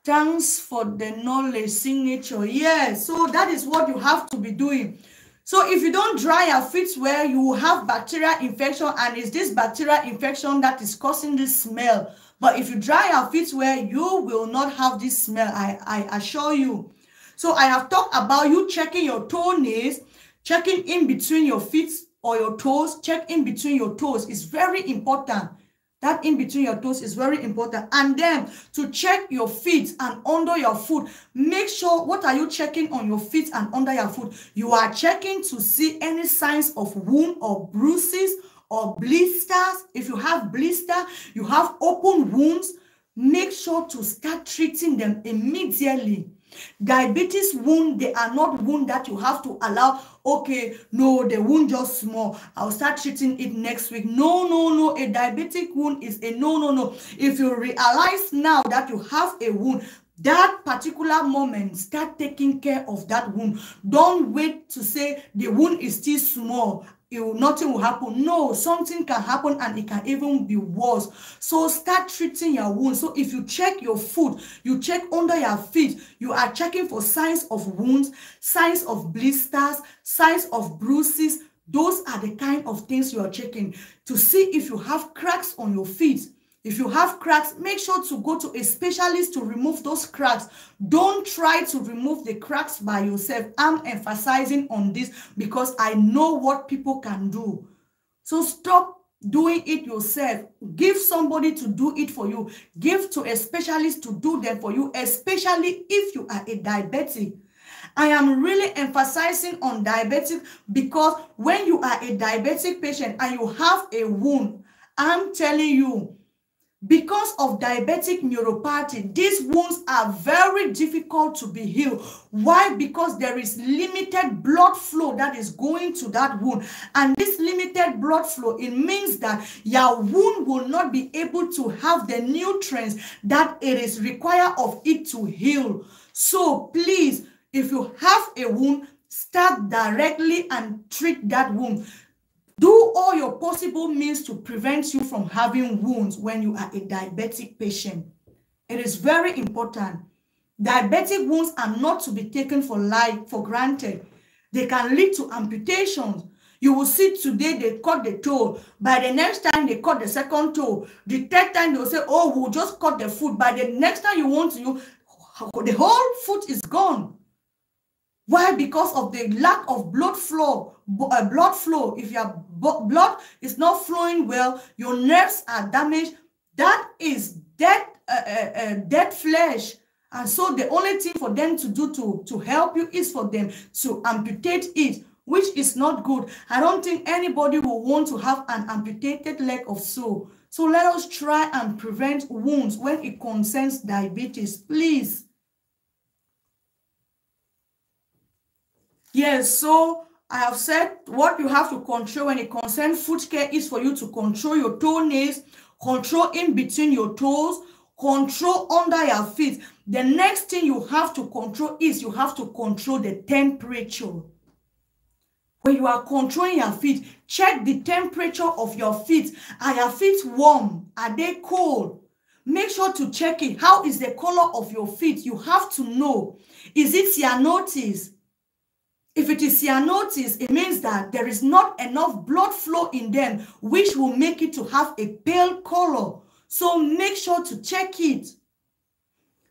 Speaker 1: Thanks for the knowledge signature. Yes, so that is what you have to be doing. So if you don't dry your feet well, you will have bacterial infection and it's this bacterial infection that is causing this smell. But if you dry your feet well, you will not have this smell, I, I assure you. So I have talked about you checking your toenails, checking in between your feet or your toes, check in between your toes. It's very important. That in between your toes is very important. And then to check your feet and under your foot, make sure what are you checking on your feet and under your foot? You are checking to see any signs of wound or bruises or blisters. If you have blister, you have open wounds, make sure to start treating them immediately. Diabetes wound, they are not wound that you have to allow, okay, no, the wound just small. I'll start treating it next week. No, no, no. A diabetic wound is a no, no, no. If you realize now that you have a wound, that particular moment, start taking care of that wound. Don't wait to say the wound is still small will, nothing will happen. No, something can happen and it can even be worse. So start treating your wound. So if you check your foot, you check under your feet, you are checking for signs of wounds, signs of blisters, signs of bruises. Those are the kind of things you are checking to see if you have cracks on your feet if you have cracks, make sure to go to a specialist to remove those cracks. Don't try to remove the cracks by yourself. I'm emphasizing on this because I know what people can do. So stop doing it yourself. Give somebody to do it for you. Give to a specialist to do them for you, especially if you are a diabetic. I am really emphasizing on diabetic because when you are a diabetic patient and you have a wound, I'm telling you, because of diabetic neuropathy, these wounds are very difficult to be healed. Why? Because there is limited blood flow that is going to that wound. And this limited blood flow, it means that your wound will not be able to have the nutrients that it is required of it to heal. So please, if you have a wound, start directly and treat that wound. Do all your possible means to prevent you from having wounds when you are a diabetic patient. It is very important. Diabetic wounds are not to be taken for life, for granted. They can lead to amputations. You will see today they cut the toe. By the next time they cut the second toe. The third time they will say, oh, we'll just cut the foot. By the next time you want to, you, the whole foot is gone. Why? Because of the lack of blood flow. Uh, blood flow. If your blood is not flowing well, your nerves are damaged. That is dead, uh, uh, uh, dead flesh. And so the only thing for them to do to, to help you is for them to amputate it, which is not good. I don't think anybody will want to have an amputated leg of so. So let us try and prevent wounds when it concerns diabetes, please. Yes, so I have said what you have to control when it concerns foot care is for you to control your toenails, control in between your toes, control under your feet. The next thing you have to control is you have to control the temperature. When you are controlling your feet, check the temperature of your feet. Are your feet warm? Are they cold? Make sure to check it. How is the color of your feet? You have to know. Is it cyanosis? If it is cyanosis, it means that there is not enough blood flow in them, which will make it to have a pale color. So make sure to check it.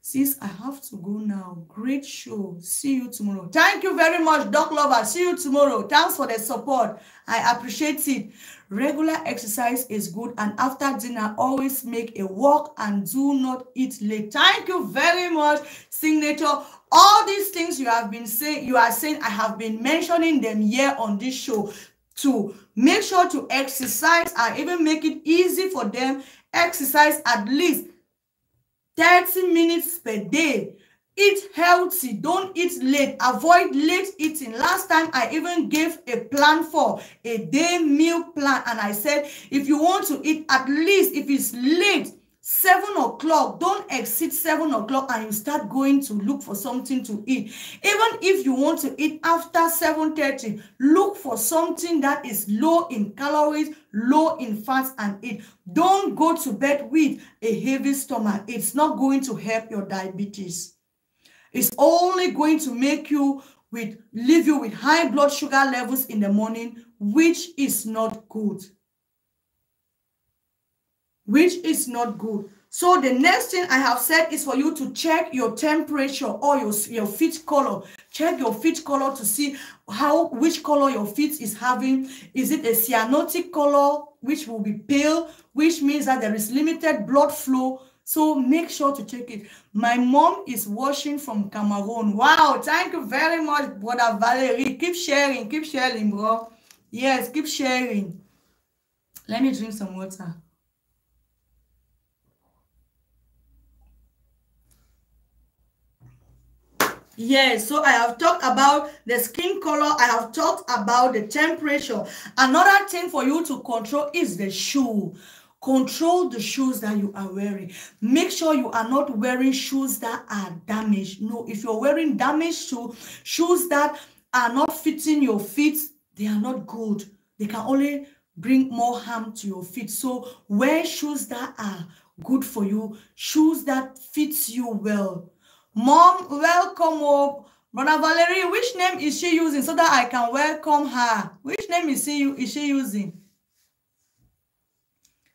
Speaker 1: Sis, I have to go now. Great show. See you tomorrow. Thank you very much, Doc Lover. See you tomorrow. Thanks for the support. I appreciate it. Regular exercise is good. And after dinner, always make a walk and do not eat late. Thank you very much, Signature. All these things you have been saying, you are saying, I have been mentioning them here on this show to make sure to exercise and even make it easy for them. Exercise at least 30 minutes per day. Eat healthy. Don't eat late. Avoid late eating. Last time I even gave a plan for a day meal plan. And I said, if you want to eat at least if it's late, seven o'clock don't exceed seven o'clock and you start going to look for something to eat. Even if you want to eat after 7:30, look for something that is low in calories low in fats and eat. Don't go to bed with a heavy stomach. It's not going to help your diabetes. It's only going to make you with leave you with high blood sugar levels in the morning which is not good which is not good. So the next thing I have said is for you to check your temperature or your, your feet color. Check your feet color to see how which color your feet is having. Is it a cyanotic color, which will be pale, which means that there is limited blood flow. So make sure to check it. My mom is watching from Cameroon. Wow, thank you very much, brother Valerie. Keep sharing, keep sharing, bro. Yes, keep sharing. Let me drink some water. Yes, so I have talked about the skin color. I have talked about the temperature. Another thing for you to control is the shoe. Control the shoes that you are wearing. Make sure you are not wearing shoes that are damaged. No, if you're wearing damaged shoe, shoes that are not fitting your feet, they are not good. They can only bring more harm to your feet. So wear shoes that are good for you, shoes that fits you well. Mom, welcome up. Brother Valerie, which name is she using so that I can welcome her? Which name is she, is she using?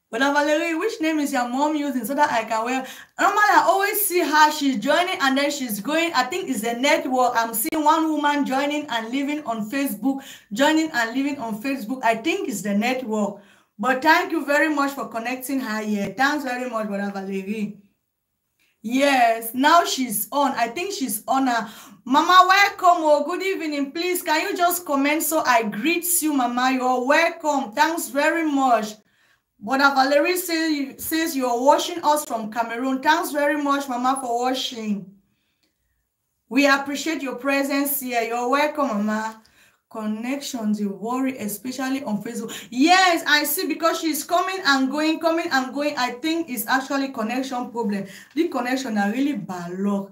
Speaker 1: Brother Valerie, which name is your mom using so that I can wear? Normally, I always see her. She's joining and then she's going. I think it's a network. I'm seeing one woman joining and leaving on Facebook, joining and leaving on Facebook. I think it's the network. But thank you very much for connecting her here. Thanks very much, Brother Valerie. Yes, now she's on. I think she's on. Her. Mama, welcome. Oh, good evening. Please, can you just comment so I greet you, Mama? You're welcome. Thanks very much. Brother Valerie say, says you're watching us from Cameroon. Thanks very much, Mama, for watching. We appreciate your presence here. You're welcome, Mama connections you worry especially on facebook. Yes i see because she's coming and going coming and going. I think it's actually connection problem. The connection are really bad luck.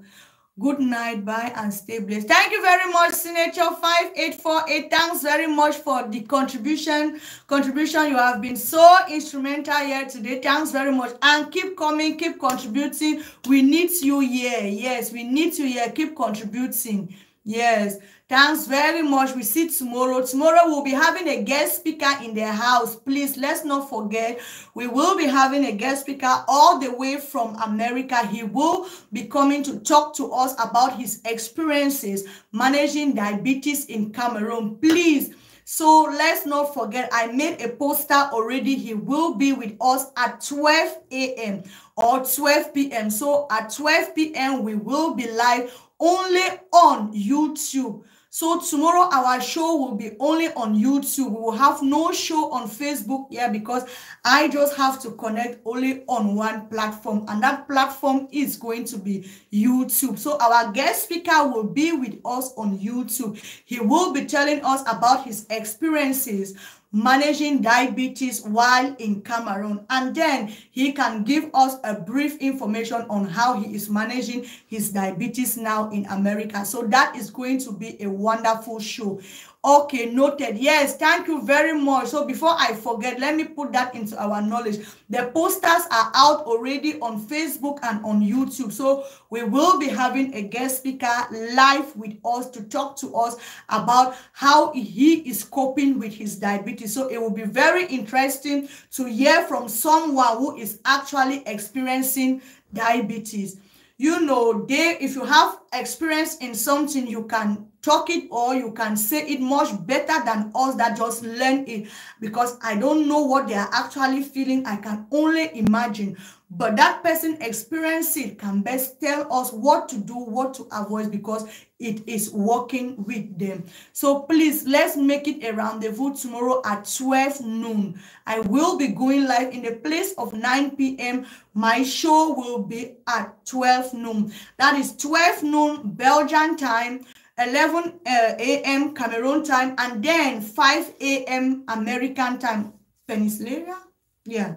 Speaker 1: Good night bye and stay blessed. Thank you very much senator 5848 thanks very much for the contribution. Contribution you have been so instrumental here today. Thanks very much. And keep coming keep contributing. We need you here. Yes we need you here. Keep contributing. Yes Thanks very much. We see tomorrow. Tomorrow we'll be having a guest speaker in the house. Please, let's not forget, we will be having a guest speaker all the way from America. He will be coming to talk to us about his experiences managing diabetes in Cameroon. Please, so let's not forget, I made a poster already. He will be with us at 12 a.m. or 12 p.m. So at 12 p.m., we will be live only on YouTube. So tomorrow our show will be only on YouTube. We will have no show on Facebook here because I just have to connect only on one platform and that platform is going to be YouTube. So our guest speaker will be with us on YouTube. He will be telling us about his experiences managing diabetes while in Cameroon. And then he can give us a brief information on how he is managing his diabetes now in America. So that is going to be a wonderful show. Okay, noted. Yes, thank you very much. So before I forget, let me put that into our knowledge. The posters are out already on Facebook and on YouTube. So we will be having a guest speaker live with us to talk to us about how he is coping with his diabetes. So it will be very interesting to hear from someone who is actually experiencing diabetes you know they if you have experience in something you can talk it or you can say it much better than us that just learn it. Because i don't know what they are actually feeling. I can only imagine. But that person experience it can best tell us what to do what to avoid because it is working with them. So please let's make it a rendezvous tomorrow at 12 noon. I will be going live in the place of 9 p.m my show will be at 12 noon. That is 12 noon belgian time 11 uh, a.m. Cameroon time, and then 5 a.m. American time. Pennsylvania? Yeah.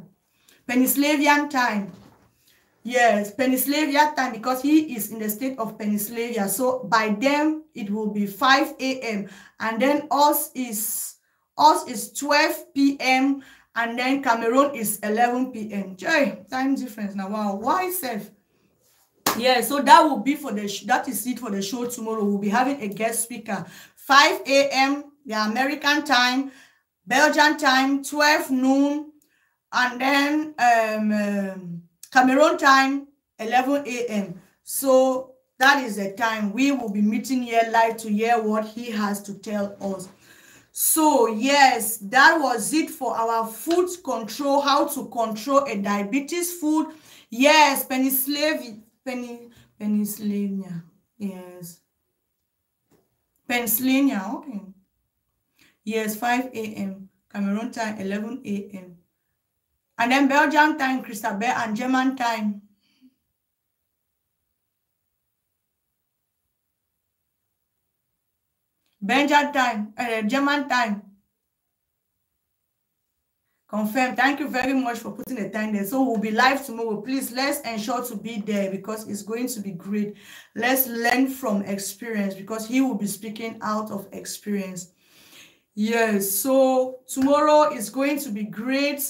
Speaker 1: Pennsylvania time. Yes, Pennsylvania time because he is in the state of Pennsylvania. So by them, it will be 5 a.m. And then us is us is 12 p.m. And then Cameroon is 11 p.m. Joy, time difference now. Wow, why safe? Yeah, so that will be for the that is it for the show tomorrow. We'll be having a guest speaker 5 a.m. the American time, Belgian time, 12 noon, and then um, um, Cameroon time, 11 a.m. So that is the time we will be meeting here live to hear what he has to tell us. So yes, that was it for our food control, how to control a diabetes food. Yes, Pennsylvania, Penny, Pennsylvania. Yes. Pennsylvania, okay. Yes, 5 a.m. Cameroon time, 11 a.m. And then Belgian time, Christabel, and German time. Benja time, uh, German time. Confirm. Thank you very much for putting the time there. So we'll be live tomorrow. Please let's ensure to be there because it's going to be great. Let's learn from experience because he will be speaking out of experience. Yes, so tomorrow is going to be great.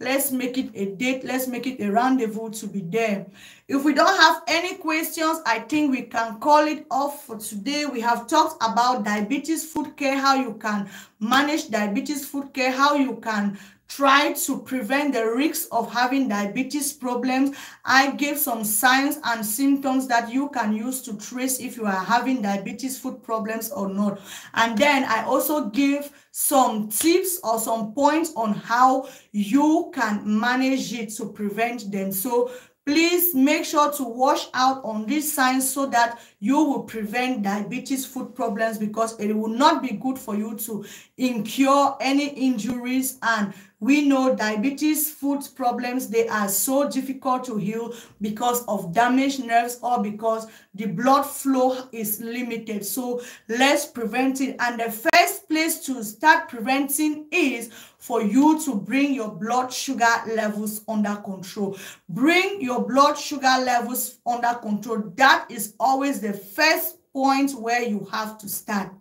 Speaker 1: Let's make it a date. Let's make it a rendezvous to be there. If we don't have any questions, I think we can call it off for today. We have talked about diabetes food care, how you can manage diabetes food care, how you can try to prevent the risks of having diabetes problems. I gave some signs and symptoms that you can use to trace if you are having diabetes food problems or not. And then I also give some tips or some points on how you can manage it to prevent them. So please make sure to wash out on these signs so that you will prevent diabetes food problems because it will not be good for you to incur any injuries and we know diabetes food problems they are so difficult to heal because of damaged nerves or because the blood flow is limited. So let's prevent it. And the first place to start preventing is for you to bring your blood sugar levels under control. Bring your blood sugar levels under control. That is always the first point where you have to start.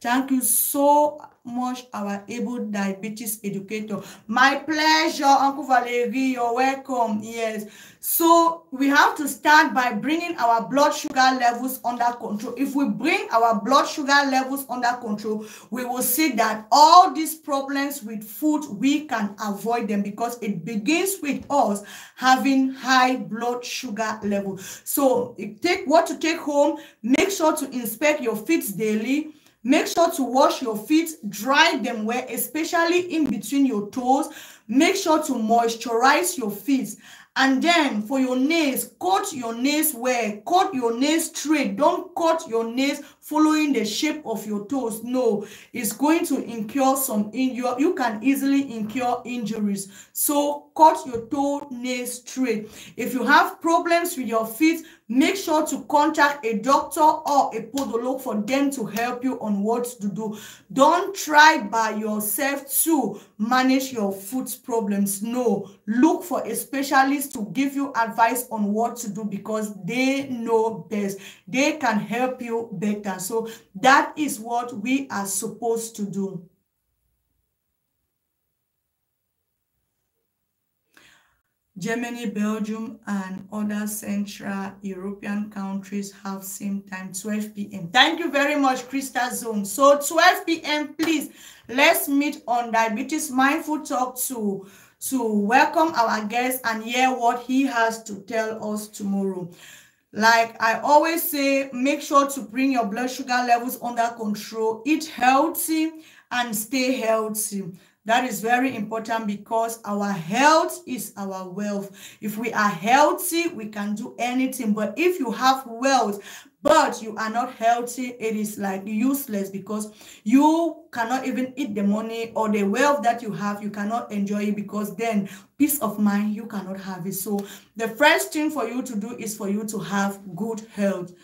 Speaker 1: Thank you so much our able diabetes educator. My pleasure, Uncle Valerie. You're welcome. Yes. So we have to start by bringing our blood sugar levels under control. If we bring our blood sugar levels under control, we will see that all these problems with food, we can avoid them because it begins with us having high blood sugar level. So take what to take home, make sure to inspect your feet daily Make sure to wash your feet, dry them well, especially in between your toes. Make sure to moisturize your feet. And then for your nails, cut your nails well. Cut your nails straight. Don't cut your nails following the shape of your toes. No, it's going to incur some injury. You can easily incur injuries. So cut your toe nails straight. If you have problems with your feet, make sure to contact a doctor or a podolog for them to help you on what to do. Don't try by yourself to manage your foot problems. No, look for a specialist to give you advice on what to do because they know best. They can help you better. So that is what we are supposed to do. Germany, Belgium, and other Central European countries have same time, 12 p.m. Thank you very much, Krista Zone. So 12 p.m., please, let's meet on Diabetes Mindful Talk to, to welcome our guest and hear what he has to tell us tomorrow. Like I always say, make sure to bring your blood sugar levels under control, eat healthy, and stay healthy. That is very important because our health is our wealth. If we are healthy, we can do anything. But if you have wealth, but you are not healthy, it is like useless because you cannot even eat the money or the wealth that you have. You cannot enjoy it because then peace of mind, you cannot have it. So the first thing for you to do is for you to have good health.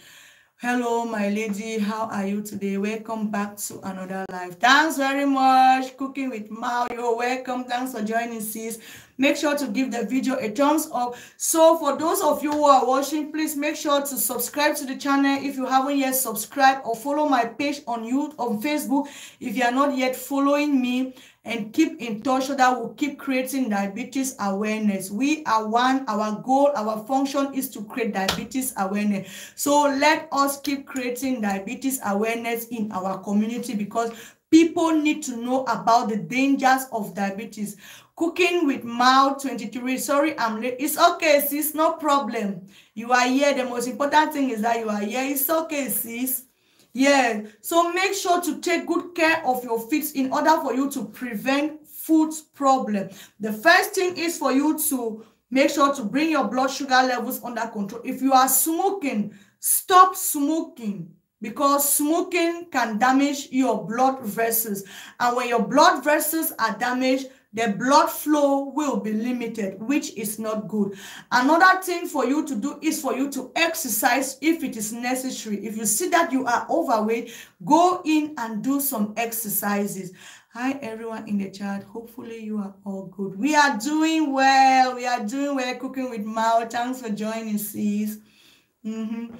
Speaker 1: Hello, my lady. How are you today? Welcome back to another live. Thanks very much. Cooking with. You're welcome. Thanks for joining, sis. Make sure to give the video a thumbs up. So for those of you who are watching, please make sure to subscribe to the channel if you haven't yet subscribed or follow my page on YouTube, on Facebook if you are not yet following me and keep in touch so that we'll keep creating diabetes awareness. We are one, our goal, our function is to create diabetes awareness. So let us keep creating diabetes awareness in our community because people need to know about the dangers of diabetes. Cooking with mouth 23. Sorry, I'm late. It's okay, sis. No problem. You are here. The most important thing is that you are here. It's okay, sis. Yeah, so make sure to take good care of your feet in order for you to prevent food problem. The first thing is for you to make sure to bring your blood sugar levels under control. If you are smoking, stop smoking because smoking can damage your blood vessels. And when your blood vessels are damaged, the blood flow will be limited, which is not good. Another thing for you to do is for you to exercise if it is necessary. If you see that you are overweight, go in and do some exercises. Hi, everyone in the chat. Hopefully, you are all good. We are doing well. We are doing well. Cooking with Mao. Thanks for joining, sis. Mm -hmm.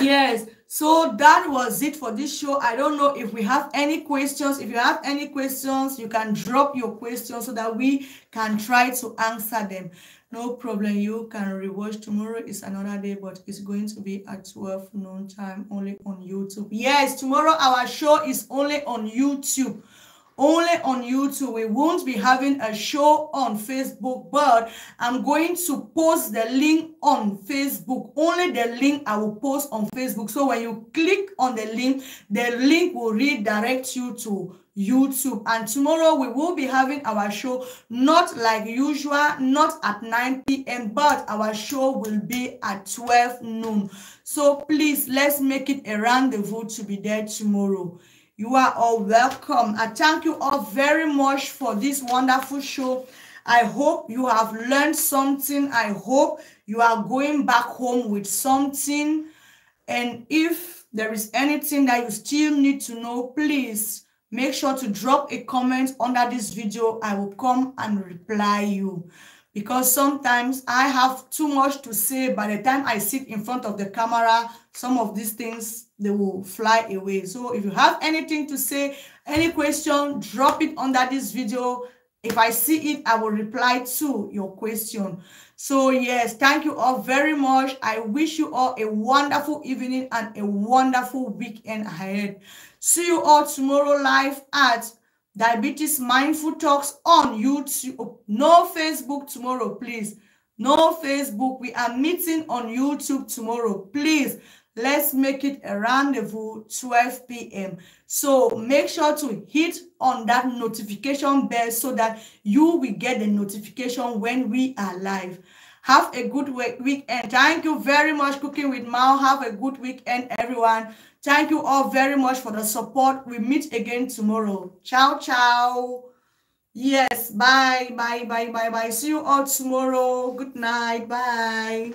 Speaker 1: Yes, so that was it for this show. I don't know if we have any questions. If you have any questions, you can drop your questions so that we can try to answer them. No problem. You can rewatch tomorrow. is another day, but it's going to be at 12 noon time only on YouTube. Yes, tomorrow our show is only on YouTube only on YouTube. We won't be having a show on Facebook, but I'm going to post the link on Facebook. Only the link I will post on Facebook. So when you click on the link, the link will redirect you to YouTube. And tomorrow we will be having our show not like usual, not at 9 p.m., but our show will be at 12 noon. So please, let's make it a rendezvous to be there tomorrow. You are all welcome. I thank you all very much for this wonderful show. I hope you have learned something. I hope you are going back home with something. And if there is anything that you still need to know, please make sure to drop a comment under this video. I will come and reply you because sometimes I have too much to say. By the time I sit in front of the camera, some of these things, they will fly away. So if you have anything to say, any question, drop it under this video. If I see it, I will reply to your question. So yes, thank you all very much. I wish you all a wonderful evening and a wonderful weekend ahead. See you all tomorrow live at Diabetes Mindful Talks on YouTube. No Facebook tomorrow, please. No Facebook. We are meeting on YouTube tomorrow. Please, let's make it a rendezvous 12 p.m. So make sure to hit on that notification bell so that you will get the notification when we are live. Have a good week weekend. Thank you very much, Cooking with Mao. Have a good weekend, everyone. Thank you all very much for the support. We meet again tomorrow. Ciao, ciao. Yes, bye, bye, bye, bye, bye. See you all tomorrow. Good night. Bye.